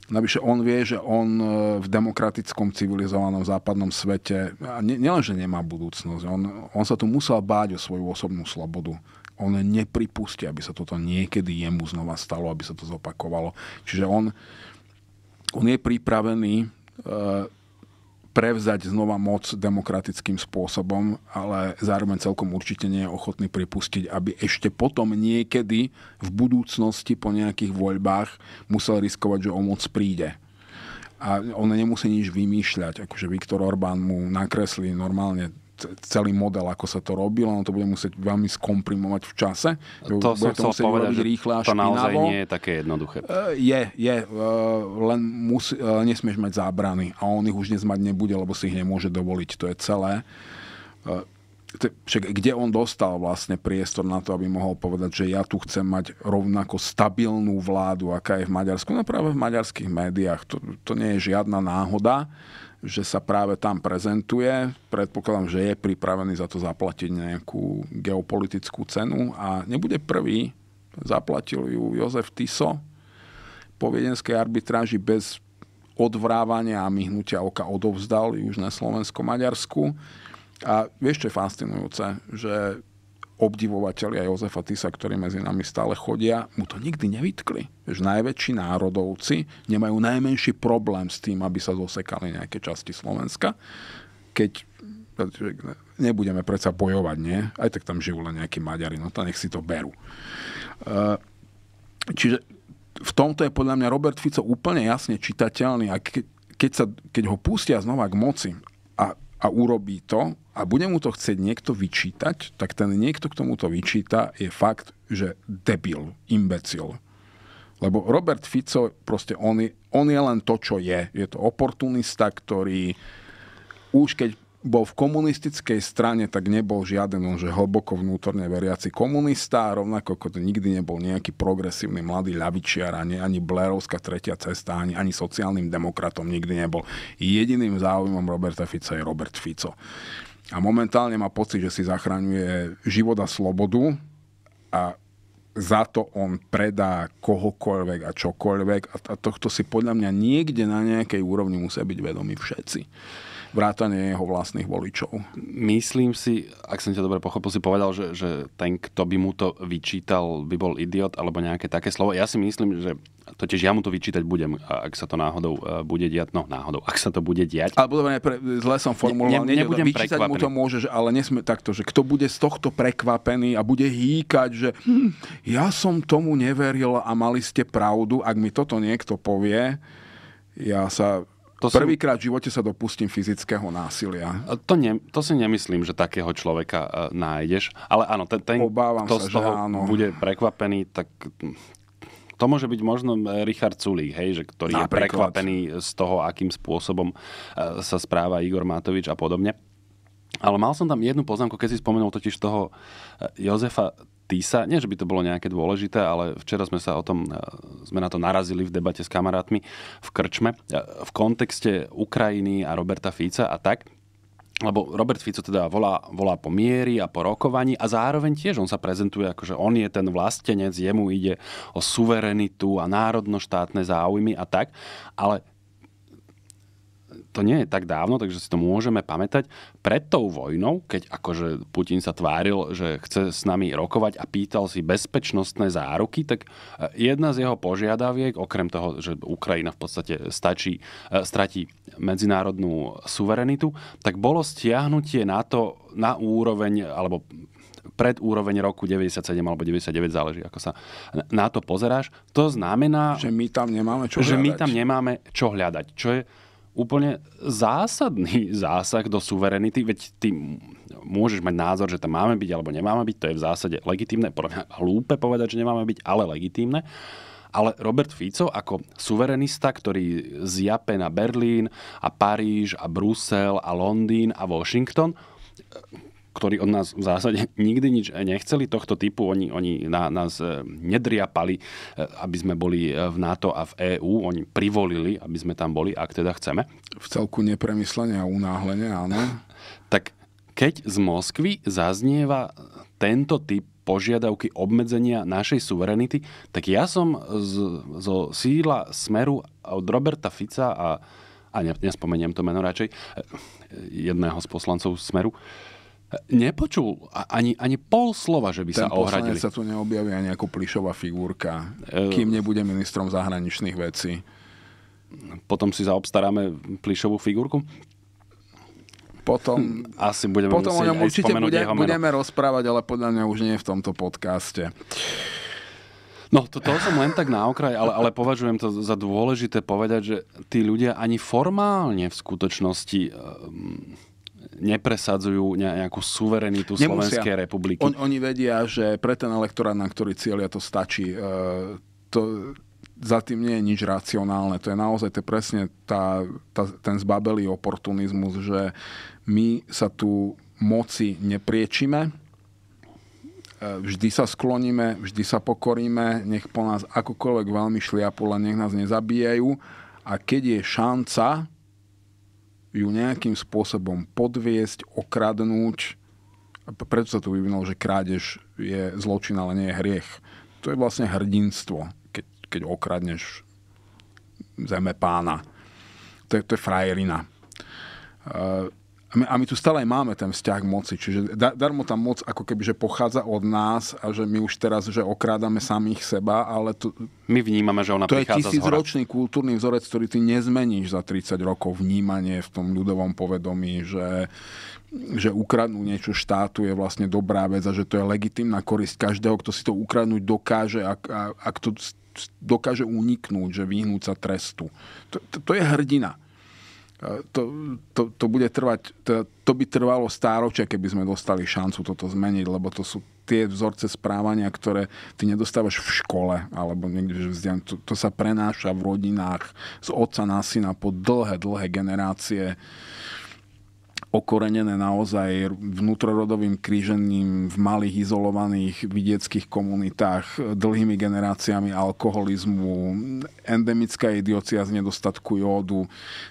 Navyše on vie, že on e, v demokratickom civilizovanom západnom svete nielenže nemá budúcnosť, on, on sa tu musel báť o svoju osobnú slobodu. On nepripustí, aby sa toto niekedy jemu znova stalo, aby sa to zopakovalo. Čiže on, on je pripravený e, prevzať znova moc demokratickým spôsobom, ale zároveň celkom určite nie je ochotný pripustiť, aby ešte potom niekedy v budúcnosti po nejakých voľbách musel riskovať, že o moc príde. A on nemusí nič vymýšľať. Akože Viktor Orbán mu nakreslí normálne celý model, ako sa to robilo, on to bude musieť veľmi skomprimovať v čase. To bude som to chcel povedať, že rýchle a to naozaj nie je také jednoduché. Uh, je, je, uh, len musí, uh, nesmieš mať zábrany a on ich už dnes mať nebude, lebo si ich nemôže dovoliť, to je celé. Však kde on dostal vlastne priestor na to, aby mohol povedať, že ja tu chcem mať rovnako stabilnú vládu, aká je v Maďarsku. No práve v maďarských médiách. To, to nie je žiadna náhoda že sa práve tam prezentuje. Predpokladám, že je pripravený za to zaplatiť nejakú geopolitickú cenu a nebude prvý. Zaplatil ju Jozef Tiso po viedenskej arbitráži bez odvrávania a myhnutia oka odovzdal Južné Slovensko-Maďarsku. A vieš, čo je fascinujúce? Že obdivovateľia Jozefa Tisa, ktorí medzi nami stále chodia, mu to nikdy nevytkli. Že najväčší národovci nemajú najmenší problém s tým, aby sa zosekali nejaké časti Slovenska, keď nebudeme predsa bojovať, nie? Aj tak tam žijú len nejakí Maďari, no to nech si to berú. Čiže v tomto je podľa mňa Robert Fico úplne jasne čitateľný a keď, sa, keď ho pustia znova k moci a, a urobí to a bude mu to chcieť niekto vyčítať, tak ten niekto k tomu to vyčíta je fakt, že debil, imbecil. Lebo Robert Fico, proste on je, on je len to, čo je. Je to oportunista, ktorý už keď bol v komunistickej strane, tak nebol žiaden on, že hlboko vnútorne veriaci komunista, rovnako ako to nikdy nebol nejaký progresívny mladý ľavičiar, ani, ani Blairovská tretia cesta, ani, ani sociálnym demokratom nikdy nebol. Jediným záujmom Roberta Fica je Robert Fico. A momentálne má pocit, že si zachraňuje život a slobodu a za to on predá kohokoľvek a čokoľvek a tohto si podľa mňa niekde na nejakej úrovni musia byť vedomí všetci vrátane jeho vlastných voličov. Myslím si, ak som ťa dobre pochopil, si povedal, že, že ten, kto by mu to vyčítal, by bol idiot alebo nejaké také slovo. Ja si myslím, že totiž ja mu to vyčítať budem, ak sa to náhodou e, bude diať, no náhodou, ak sa to bude diať. Ale ne, pre, zle som formuloval, ne, ne, nebudem vyčítať prekvapený. mu to môže, ale nesme takto, že kto bude z tohto prekvapený a bude hýkať, že hm, ja som tomu neveril a mali ste pravdu, ak mi toto niekto povie, ja sa to Prvýkrát v živote sa dopustím fyzického násilia. To, ne, to si nemyslím, že takého človeka uh, nájdeš. Ale áno, ten, ten Obávam kto sa, z toho že áno. bude prekvapený, tak to môže byť možno Richard Sulík, hej, že, ktorý Napríklad. je prekvapený z toho, akým spôsobom uh, sa správa Igor Matovič a podobne. Ale mal som tam jednu poznámku, keď si spomenul totiž toho Jozefa Tisa, nie že by to bolo nejaké dôležité, ale včera sme sa o tom, e, sme na to narazili v debate s kamarátmi v Krčme, e, v kontexte Ukrajiny a Roberta Fica a tak, lebo Robert Fico teda volá, volá po miery a po rokovaní a zároveň tiež on sa prezentuje ako, že on je ten vlastenec, jemu ide o suverenitu a národnoštátne záujmy a tak, ale to nie je tak dávno, takže si to môžeme pamätať. Pred tou vojnou, keď akože Putin sa tváril, že chce s nami rokovať a pýtal si bezpečnostné záruky, tak e, jedna z jeho požiadaviek, okrem toho, že Ukrajina v podstate stačí, e, stratí medzinárodnú suverenitu, tak bolo stiahnutie na to na úroveň, alebo pred úroveň roku 97 alebo 99, záleží, ako sa na to pozeráš. To znamená... Že my tam nemáme čo že hľadať. My tam nemáme čo hľadať. Čo je úplne zásadný [LAUGHS] zásah do suverenity, veď ty môžeš mať názor, že tam máme byť alebo nemáme byť, to je v zásade legitímne, podľa mňa hlúpe povedať, že nemáme byť, ale legitímne. Ale Robert Fico ako suverenista, ktorý zjape na Berlín a Paríž a Brusel a Londýn a Washington, ktorí od nás v zásade [LAUGHS] nikdy nič nechceli tohto typu. Oni, oni na, nás e, nedriapali, e, aby sme boli e, v NATO a v EÚ. Oni privolili, aby sme tam boli, ak teda chceme. V celku nepremyslenie a unáhlenie, áno. [LAUGHS] tak keď z Moskvy zaznieva tento typ požiadavky obmedzenia našej suverenity, tak ja som z, zo sídla Smeru od Roberta Fica a, a nespomeniem to meno radšej, jedného z poslancov Smeru, nepočul ani, ani pol slova, že by Ten sa ohradili. sa tu neobjaví ani ako plišová figurka, uh, kým nebude ministrom zahraničných vecí. Potom si zaobstaráme plišovú figurku? Potom, Asi budeme potom o ňom určite bude, jeho budeme rozprávať, ale podľa mňa už nie v tomto podcaste. No, to, to som len tak na okraj, ale, ale považujem to za dôležité povedať, že tí ľudia ani formálne v skutočnosti um, nepresadzujú nejakú suverenitu Nemusia. Slovenskej republiky. On, oni vedia, že pre ten elektorát, na ktorý cieľia, to stačí. E, to, za tým nie je nič racionálne. To je naozaj to je presne tá, tá, ten zbabelý oportunizmus, že my sa tu moci nepriečime, e, vždy sa skloníme, vždy sa pokoríme, nech po nás akokoľvek veľmi šliapu, len nech nás nezabíjajú. A keď je šanca, ju nejakým spôsobom podviesť, okradnúť. Preto sa tu vyvinulo, že krádež je zločin, ale nie je hriech. To je vlastne hrdinstvo, keď, keď okradneš zeme pána. To je, to je frajerina. A my, a my tu stále máme ten vzťah k moci, čiže dar, darmo tá moc ako keby, že pochádza od nás a že my už teraz, že okrádame samých seba, ale to... My vnímame, že ona to je tisícročný kultúrny vzorec, ktorý ty nezmeníš za 30 rokov vnímanie v tom ľudovom povedomí, že že ukradnú niečo štátu je vlastne dobrá vec a že to je legitimná korisť každého, kto si to ukradnúť dokáže, ak, ak to dokáže uniknúť, že vyhnúť sa trestu. To, to, to je hrdina. To, to, to bude trvať, to, to by trvalo stáročia, keby sme dostali šancu toto zmeniť, lebo to sú tie vzorce správania, ktoré ty nedostávaš v škole, alebo niekde, že to, to sa prenáša v rodinách z otca na syna po dlhé, dlhé generácie okorenené naozaj vnútrorodovým krížením v malých izolovaných vidieckých komunitách, dlhými generáciami alkoholizmu, endemická idiocia z nedostatku jódu,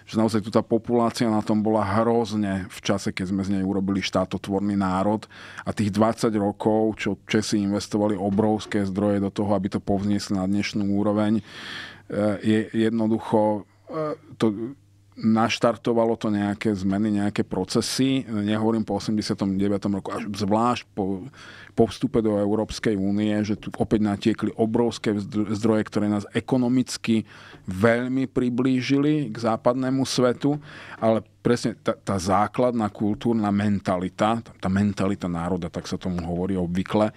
že naozaj tu tá populácia na tom bola hrozne v čase, keď sme z nej urobili štátotvorný národ. A tých 20 rokov, čo Česi investovali obrovské zdroje do toho, aby to povzniesli na dnešnú úroveň, eh, je jednoducho eh, to, naštartovalo to nejaké zmeny, nejaké procesy. Nehovorím po 89. roku, až zvlášť po, po vstupe do Európskej únie, že tu opäť natiekli obrovské zdroje, ktoré nás ekonomicky veľmi priblížili k západnému svetu, ale presne tá, tá základná kultúrna mentalita, tá mentalita národa, tak sa tomu hovorí obvykle,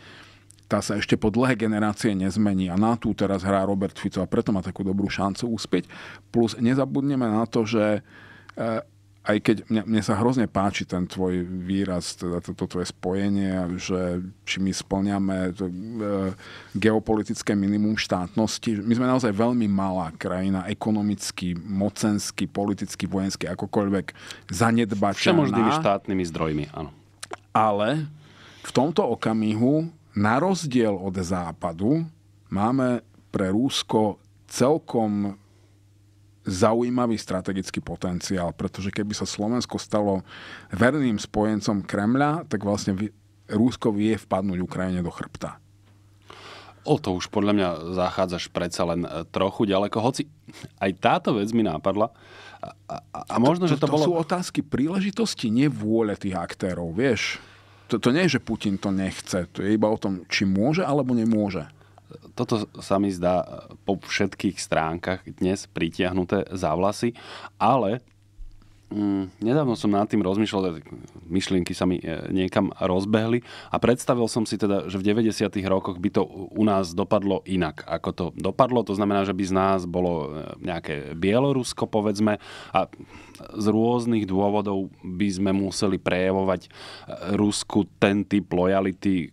tá sa ešte po dlhé generácie nezmení a na tú teraz hrá Robert Fico a preto má takú dobrú šancu úspieť. Plus nezabudneme na to, že eh, aj keď mne, mne sa hrozne páči ten tvoj výraz, teda toto to, tvoje spojenie, že či my splňame to, e, geopolitické minimum štátnosti. My sme naozaj veľmi malá krajina, ekonomicky, mocensky, politicky, vojensky, akokoľvek zanedbateľná. Všemožnými štátnymi zdrojmi, áno. Ale v tomto okamihu na rozdiel od západu máme pre Rúsko celkom zaujímavý strategický potenciál, pretože keby sa Slovensko stalo verným spojencom Kremľa, tak vlastne Rúsko vie vpadnúť Ukrajine do chrbta. O to už podľa mňa zachádzaš predsa len e, trochu ďaleko, hoci aj táto vec mi nápadla. A, a, a možno, to, že to, to bolo... sú otázky príležitosti, nie vôle tých aktérov, vieš to, to nie je, že Putin to nechce. To je iba o tom, či môže alebo nemôže. Toto sa mi zdá po všetkých stránkach dnes pritiahnuté za vlasy, ale Mm, nedávno som nad tým rozmýšľal, myšlienky sa mi e, niekam rozbehli a predstavil som si teda, že v 90. rokoch by to u nás dopadlo inak, ako to dopadlo. To znamená, že by z nás bolo e, nejaké Bielorusko, povedzme, a z rôznych dôvodov by sme museli prejavovať e, Rusku ten typ lojality,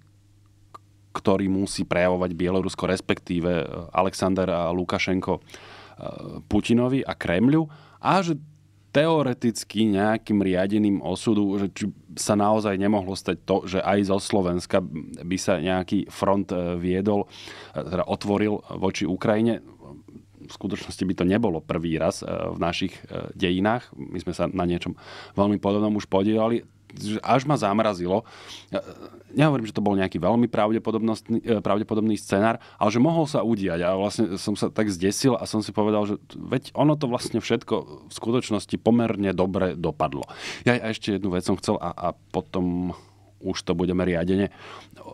ktorý musí prejavovať Bielorusko, respektíve Alexander a Lukašenko Putinovi a Kremľu a že teoreticky nejakým riadeným osudu, že či sa naozaj nemohlo stať to, že aj zo Slovenska by sa nejaký front e, viedol, e, teda otvoril voči Ukrajine. V skutočnosti by to nebolo prvý raz e, v našich dejinách. My sme sa na niečom veľmi podobnom už podielali až ma zamrazilo. Nehovorím, že to bol nejaký veľmi e, pravdepodobný scenár, ale že mohol sa udiať. A vlastne som sa tak zdesil a som si povedal, že veď ono to vlastne všetko v skutočnosti pomerne dobre dopadlo. Ja ešte jednu vec som chcel a, a potom už to budeme riadene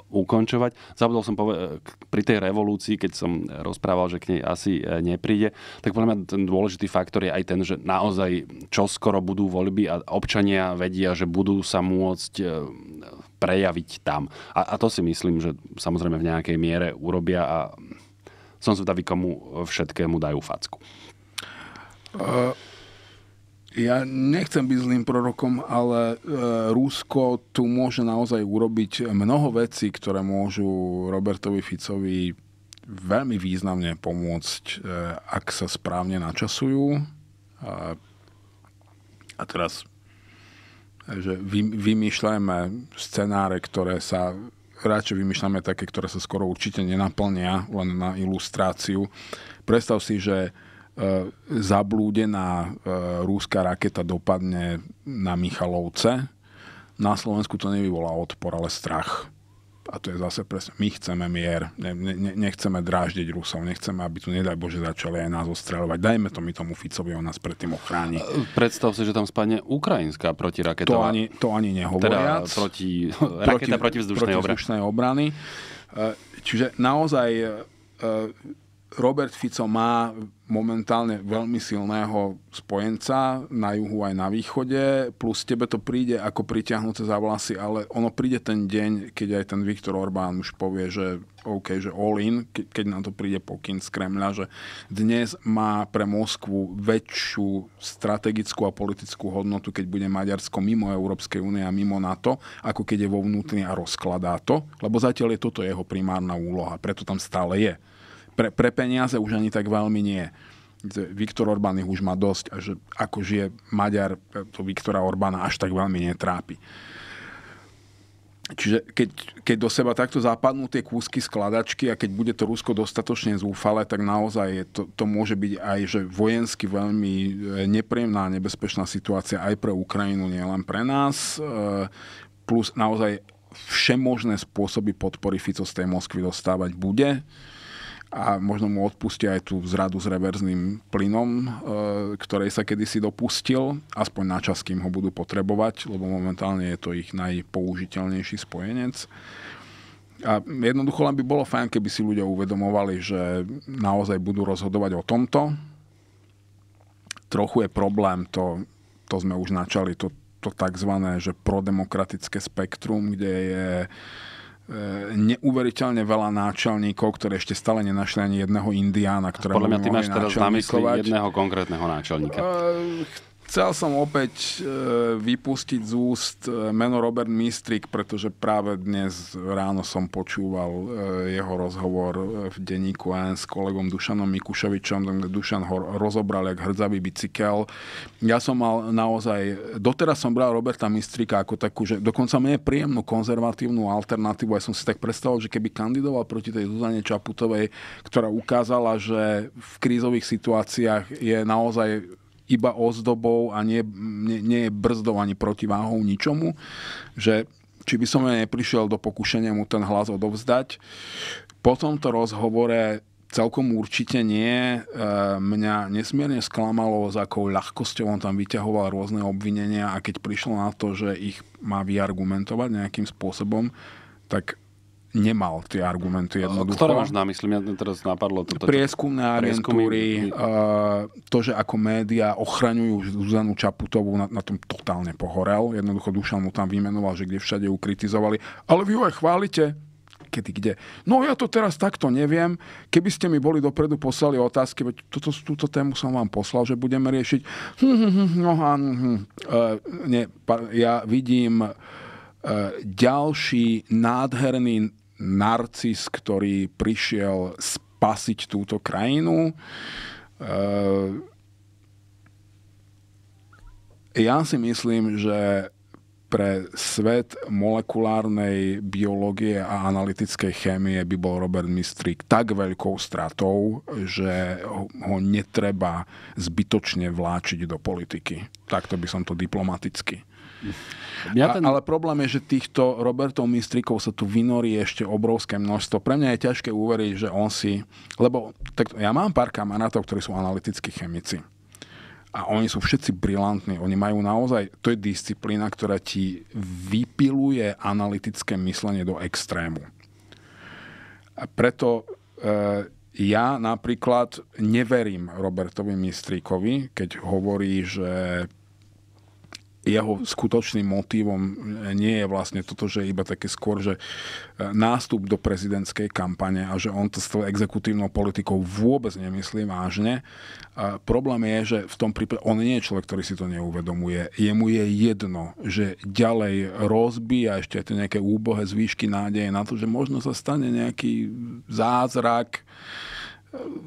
ukončovať. Zabudol som povedať, pri tej revolúcii, keď som rozprával, že k nej asi e, nepríde, tak podľa mňa ten dôležitý faktor je aj ten, že naozaj čo skoro budú voľby a občania vedia, že budú sa môcť e, prejaviť tam. A, a to si myslím, že samozrejme v nejakej miere urobia a som zvedavý, komu všetkému dajú facku. Uh ja nechcem byť zlým prorokom, ale e, Rusko tu môže naozaj urobiť mnoho vecí, ktoré môžu Robertovi Ficovi veľmi významne pomôcť, e, ak sa správne načasujú. A, teraz že vy, vymýšľajme scenáre, ktoré sa radšej vymýšľame také, ktoré sa skoro určite nenaplnia, len na ilustráciu. Predstav si, že zablúdená e, rúska raketa dopadne na Michalovce, na Slovensku to nevyvolá odpor, ale strach. A to je zase presne, my chceme mier, ne, ne, nechceme dráždiť Rusov, nechceme, aby tu, nedaj Bože, začali aj nás ostreľovať. Dajme to my tomu Ficovi, on nás predtým ochráni. E, predstav si, že tam spadne ukrajinská protiraketová. To ani, to ani nehovoriac. Teda proti, raketa proti, proti vzdušnej obrany. Čiže naozaj Robert Fico má momentálne veľmi silného spojenca na juhu aj na východe, plus tebe to príde ako pritiahnuté za vlasy, ale ono príde ten deň, keď aj ten Viktor Orbán už povie, že OK, že all in, keď na to príde pokyn z Kremľa, že dnes má pre Moskvu väčšiu strategickú a politickú hodnotu, keď bude Maďarsko mimo Európskej únie a mimo NATO, ako keď je vo vnútri a rozkladá to, lebo zatiaľ je toto jeho primárna úloha, preto tam stále je pre, pre peniaze už ani tak veľmi nie. Viktor Orbán ich už má dosť a že ako žije Maďar, to Viktora Orbána až tak veľmi netrápi. Čiže keď, keď do seba takto zapadnú tie kúsky skladačky a keď bude to Rusko dostatočne zúfale, tak naozaj je to, to môže byť aj že vojensky veľmi e, nepríjemná a nebezpečná situácia aj pre Ukrajinu, nielen pre nás. E, plus naozaj všemožné spôsoby podpory Fico z tej Moskvy dostávať bude a možno mu odpustia aj tú zradu s reverzným plynom, e, ktorej sa kedysi dopustil, aspoň na čas, kým ho budú potrebovať, lebo momentálne je to ich najpoužiteľnejší spojenec. A jednoducho len by bolo fajn, keby si ľudia uvedomovali, že naozaj budú rozhodovať o tomto. Trochu je problém, to, to sme už načali, to, to takzvané, že prodemokratické spektrum, kde je neuveriteľne veľa náčelníkov, ktoré ešte stále nenašli ani jedného indiána, ktorého Podľa mňa ty máš teraz na mysli jedného konkrétneho náčelníka. Uh, Chcel som opäť e, vypustiť z úst e, meno Robert Mistrik, pretože práve dnes ráno som počúval e, jeho rozhovor v denníku AN s kolegom Dušanom Mikušovičom, kde Dušan ho rozobral jak hrdzavý bicykel. Ja som mal naozaj, doteraz som bral Roberta Mistrika ako takú, že dokonca mne príjemnú konzervatívnu alternatívu. Ja som si tak predstavoval, že keby kandidoval proti tej Zuzane Čaputovej, ktorá ukázala, že v krízových situáciách je naozaj iba ozdobou a nie, nie, nie je brzdou ani protiváhou ničomu, že či by som neprišiel do pokušenia mu ten hlas odovzdať. Po tomto rozhovore celkom určite nie. E, mňa nesmierne sklamalo, s akou ľahkosťou on tam vyťahoval rôzne obvinenia a keď prišlo na to, že ich má vyargumentovať nejakým spôsobom, tak nemal tie argumenty jednoducho. Ktoré máš na mysli? Mňa teraz napadlo toto. Prieskumné agentúry, uh, to, že ako médiá ochraňujú Zuzanu Čaputovú, na, na tom totálne pohorel. Jednoducho Dušan mu tam vymenoval, že kde všade ju kritizovali. Ale vy ho aj chválite kedy kde. No ja to teraz takto neviem. Keby ste mi boli dopredu poslali otázky, veď toto, túto tému som vám poslal, že budeme riešiť. Hm, hm, hm, no, hm, uh, nie, ja vidím uh, ďalší nádherný narcis, ktorý prišiel spasiť túto krajinu. Eh, ja si myslím, že pre svet molekulárnej biológie a analytickej chémie by bol Robert Mistrík tak veľkou stratou, že ho netreba zbytočne vláčiť do politiky. Takto by som to diplomaticky. [LAUGHS] Ja ten... A, ale problém je, že týchto Robertov Mistrikov sa tu vynorí ešte obrovské množstvo. Pre mňa je ťažké uveriť, že on si... Lebo tak, ja mám pár kamarátov, ktorí sú analytickí chemici. A oni sú všetci brilantní. Oni majú naozaj... To je disciplína, ktorá ti vypiluje analytické myslenie do extrému. A preto e, ja napríklad neverím Robertovi Mistríkovi, keď hovorí, že jeho skutočným motívom nie je vlastne toto, že iba také skôr, že e, nástup do prezidentskej kampane a že on to s tou exekutívnou politikou vôbec nemyslí vážne. A problém je, že v tom prípade on nie je človek, ktorý si to neuvedomuje. Jemu je jedno, že ďalej rozbíja ešte tie nejaké úbohé zvýšky nádeje na to, že možno sa stane nejaký zázrak,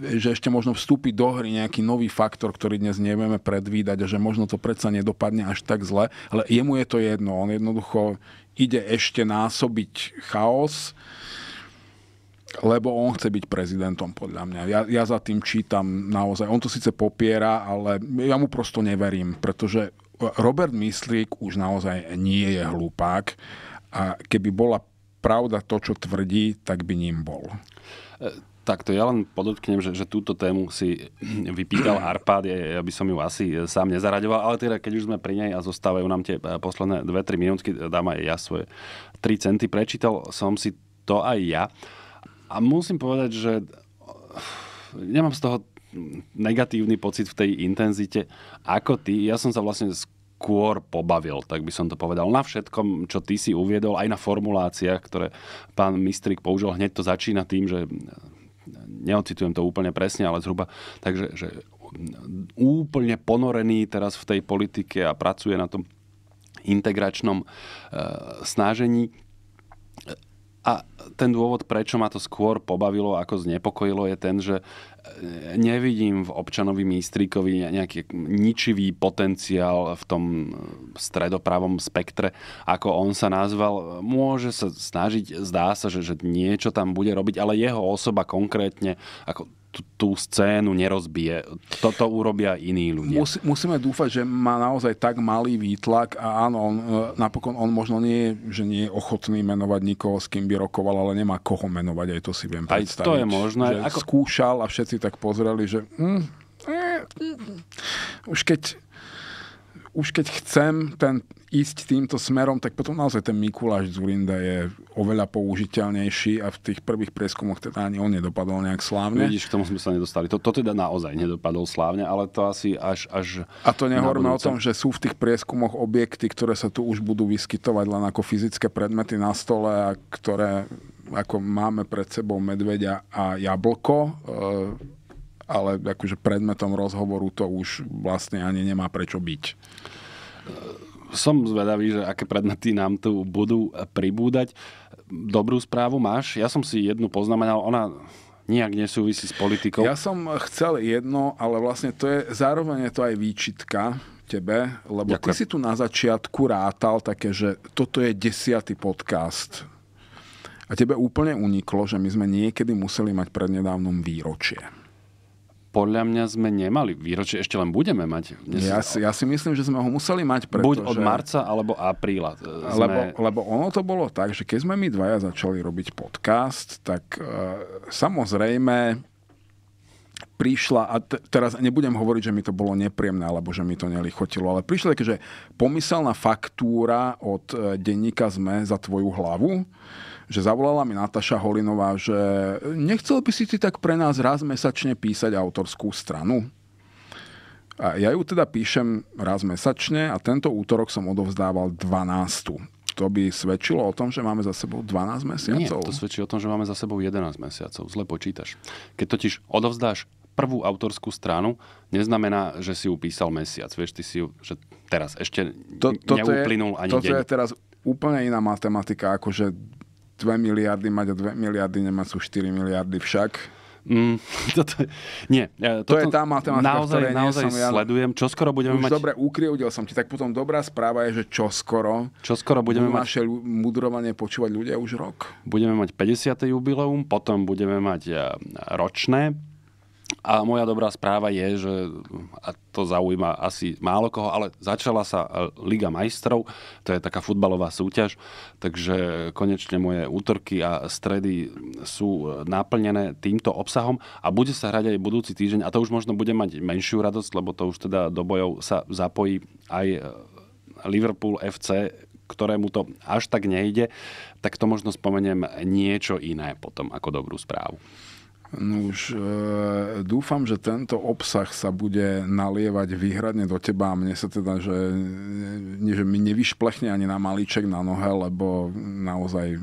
že ešte možno vstúpi do hry nejaký nový faktor, ktorý dnes nevieme predvídať a že možno to predsa nedopadne až tak zle, ale jemu je to jedno. On jednoducho ide ešte násobiť chaos, lebo on chce byť prezidentom, podľa mňa. Ja, ja za tým čítam naozaj. On to síce popiera, ale ja mu prosto neverím, pretože Robert Myslík už naozaj nie je hlupák a keby bola pravda to, čo tvrdí, tak by ním bol. Takto ja len podotknem, že, že túto tému si [CLEARS THROAT] vypýtal Arpad, ja, ja by som ju asi sám nezaraďoval, ale teda keď už sme pri nej a zostávajú nám tie eh, posledné 2-3 minútky, dám aj ja svoje 3 centy, prečítal som si to aj ja a musím povedať, že nemám z toho negatívny pocit v tej intenzite ako ty. Ja som sa vlastne skôr pobavil, tak by som to povedal. Na všetkom, čo ty si uviedol, aj na formuláciách, ktoré pán Mistrik použil, hneď to začína tým, že neocitujem to úplne presne, ale zhruba, takže že úplne ponorený teraz v tej politike a pracuje na tom integračnom e, snažení. A ten dôvod, prečo ma to skôr pobavilo ako znepokojilo, je ten, že e, nevidím v občanovi Místrikovi nejaký ničivý potenciál v tom stredopravom spektre, ako on sa nazval. Môže sa snažiť, zdá sa, že, že niečo tam bude robiť, ale jeho osoba konkrétne, ako tú, scénu nerozbije. Toto urobia iní ľudia. Musí, musíme dúfať, že má naozaj tak malý výtlak a áno, on, e, napokon on možno nie, že nie je ochotný menovať nikoho, s kým by rokoval, ale nemá koho menovať, aj to si viem predstaviť. Aj to je možné. Že ako... Skúšal a všetci tak pozreli, že mm, eh, mm, už keď už keď chcem ten ísť týmto smerom, tak potom naozaj ten Mikuláš Zurinda je oveľa použiteľnejší a v tých prvých prieskumoch teda ani on nedopadol nejak slávne. Vidíš, k tomu sme sa nedostali. To, to teda naozaj nedopadol slávne, ale to asi až... až a to nehovoríme o tom, že sú v tých prieskumoch objekty, ktoré sa tu už budú vyskytovať len ako fyzické predmety na stole a ktoré ako máme pred sebou medveďa a jablko, e, ale akože predmetom rozhovoru to už vlastne ani nemá prečo byť som zvedavý, že aké predmety nám tu budú pribúdať. Dobrú správu máš? Ja som si jednu poznamenal, ona nijak nesúvisí s politikou. Ja som chcel jedno, ale vlastne to je, zároveň je to aj výčitka tebe, lebo Ďakujem. ty si tu na začiatku rátal také, že toto je desiatý podcast. A tebe úplne uniklo, že my sme niekedy museli mať prednedávnom výročie podľa mňa sme nemali výročie, ešte len budeme mať. Ja si, ja si myslím, že sme ho museli mať, pretože... Buď od marca alebo apríla. Sme... Lebo, lebo ono to bolo tak, že keď sme my dvaja začali robiť podcast, tak uh, samozrejme prišla, a t- teraz nebudem hovoriť, že mi to bolo nepríjemné, alebo že mi to nelichotilo, ale prišla také, že pomyselná faktúra od uh, denníka ZME za tvoju hlavu, že zavolala mi Nataša Holinová, že nechcel by si ty tak pre nás raz mesačne písať autorskú stranu? A ja ju teda píšem raz mesačne a tento útorok som odovzdával 12. To by svedčilo o tom, že máme za sebou 12 mesiacov? Nie, to svedčí o tom, že máme za sebou 11 mesiacov. Zle počítaš. Keď totiž odovzdáš prvú autorskú stranu, neznamená, že si ju písal mesiac. Vieš, ty si ju, že teraz ešte to, toto neuplynul je, ani toto deň. je teraz úplne iná matematika, ako že 2 miliardy mať a 2 miliardy nemať sú 4 miliardy však. Mm, [LAUGHS] toto, nie, toto, to je tá matematika, naozaj, naozaj som ja... sledujem. Čo skoro budeme Už mať... dobre, ukryudil som ti. Tak potom dobrá správa je, že čo skoro, čo skoro budeme mať... naše mudrovanie počúvať ľudia už rok. Budeme mať 50. jubileum, potom budeme mať e, ročné a moja dobrá správa je, že, a to zaujíma asi málo koho, ale začala sa e, Liga majstrov, to je taká futbalová súťaž, takže konečne moje útorky a stredy sú e, naplnené týmto obsahom a bude sa hrať aj budúci týždeň a to už možno bude mať menšiu radosť, lebo to už teda do bojov sa zapojí aj e, Liverpool FC, ktorému to až tak nejde, tak to možno spomeniem niečo iné potom ako dobrú správu. No už e, dúfam, že tento obsah sa bude nalievať výhradne do teba a mne sa teda, že, nie, že mi nevyšplechne ani na malíček na nohe, lebo naozaj...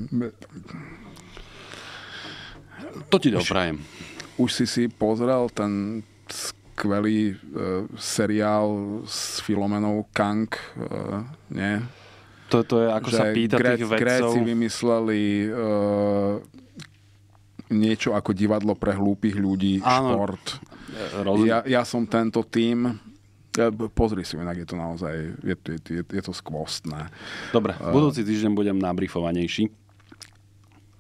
To ti doprajem. Už, už si si pozrel ten skvelý e, seriál s Filomenou Kang, e, nie? To, je ako že sa pýta Gré, tých vedcov. Gréci vymysleli e, niečo ako divadlo pre hlúpych ľudí, Áno, šport. Rozum... Ja, ja som tento tým, Pozri si, inak je to naozaj, je, je, je, je to skvostné. Dobre, budúci týždeň budem nabrifovanejší.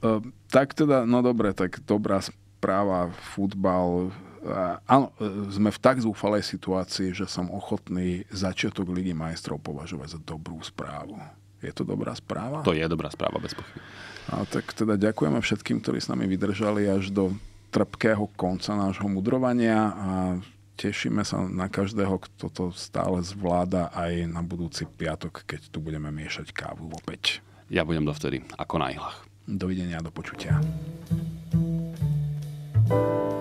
Uh, tak teda, no dobre, tak dobrá správa, futbal. Uh, áno, sme v tak zúfalej situácii, že som ochotný začiatok Ligy majstrov považovať za dobrú správu. Je to dobrá správa? To je dobrá správa, bez pochyby. A tak teda ďakujeme všetkým, ktorí s nami vydržali až do trpkého konca nášho mudrovania a tešíme sa na každého, kto to stále zvláda aj na budúci piatok, keď tu budeme miešať kávu opäť. Ja budem dovtedy ako na ihlach. Dovidenia a do počutia. thank you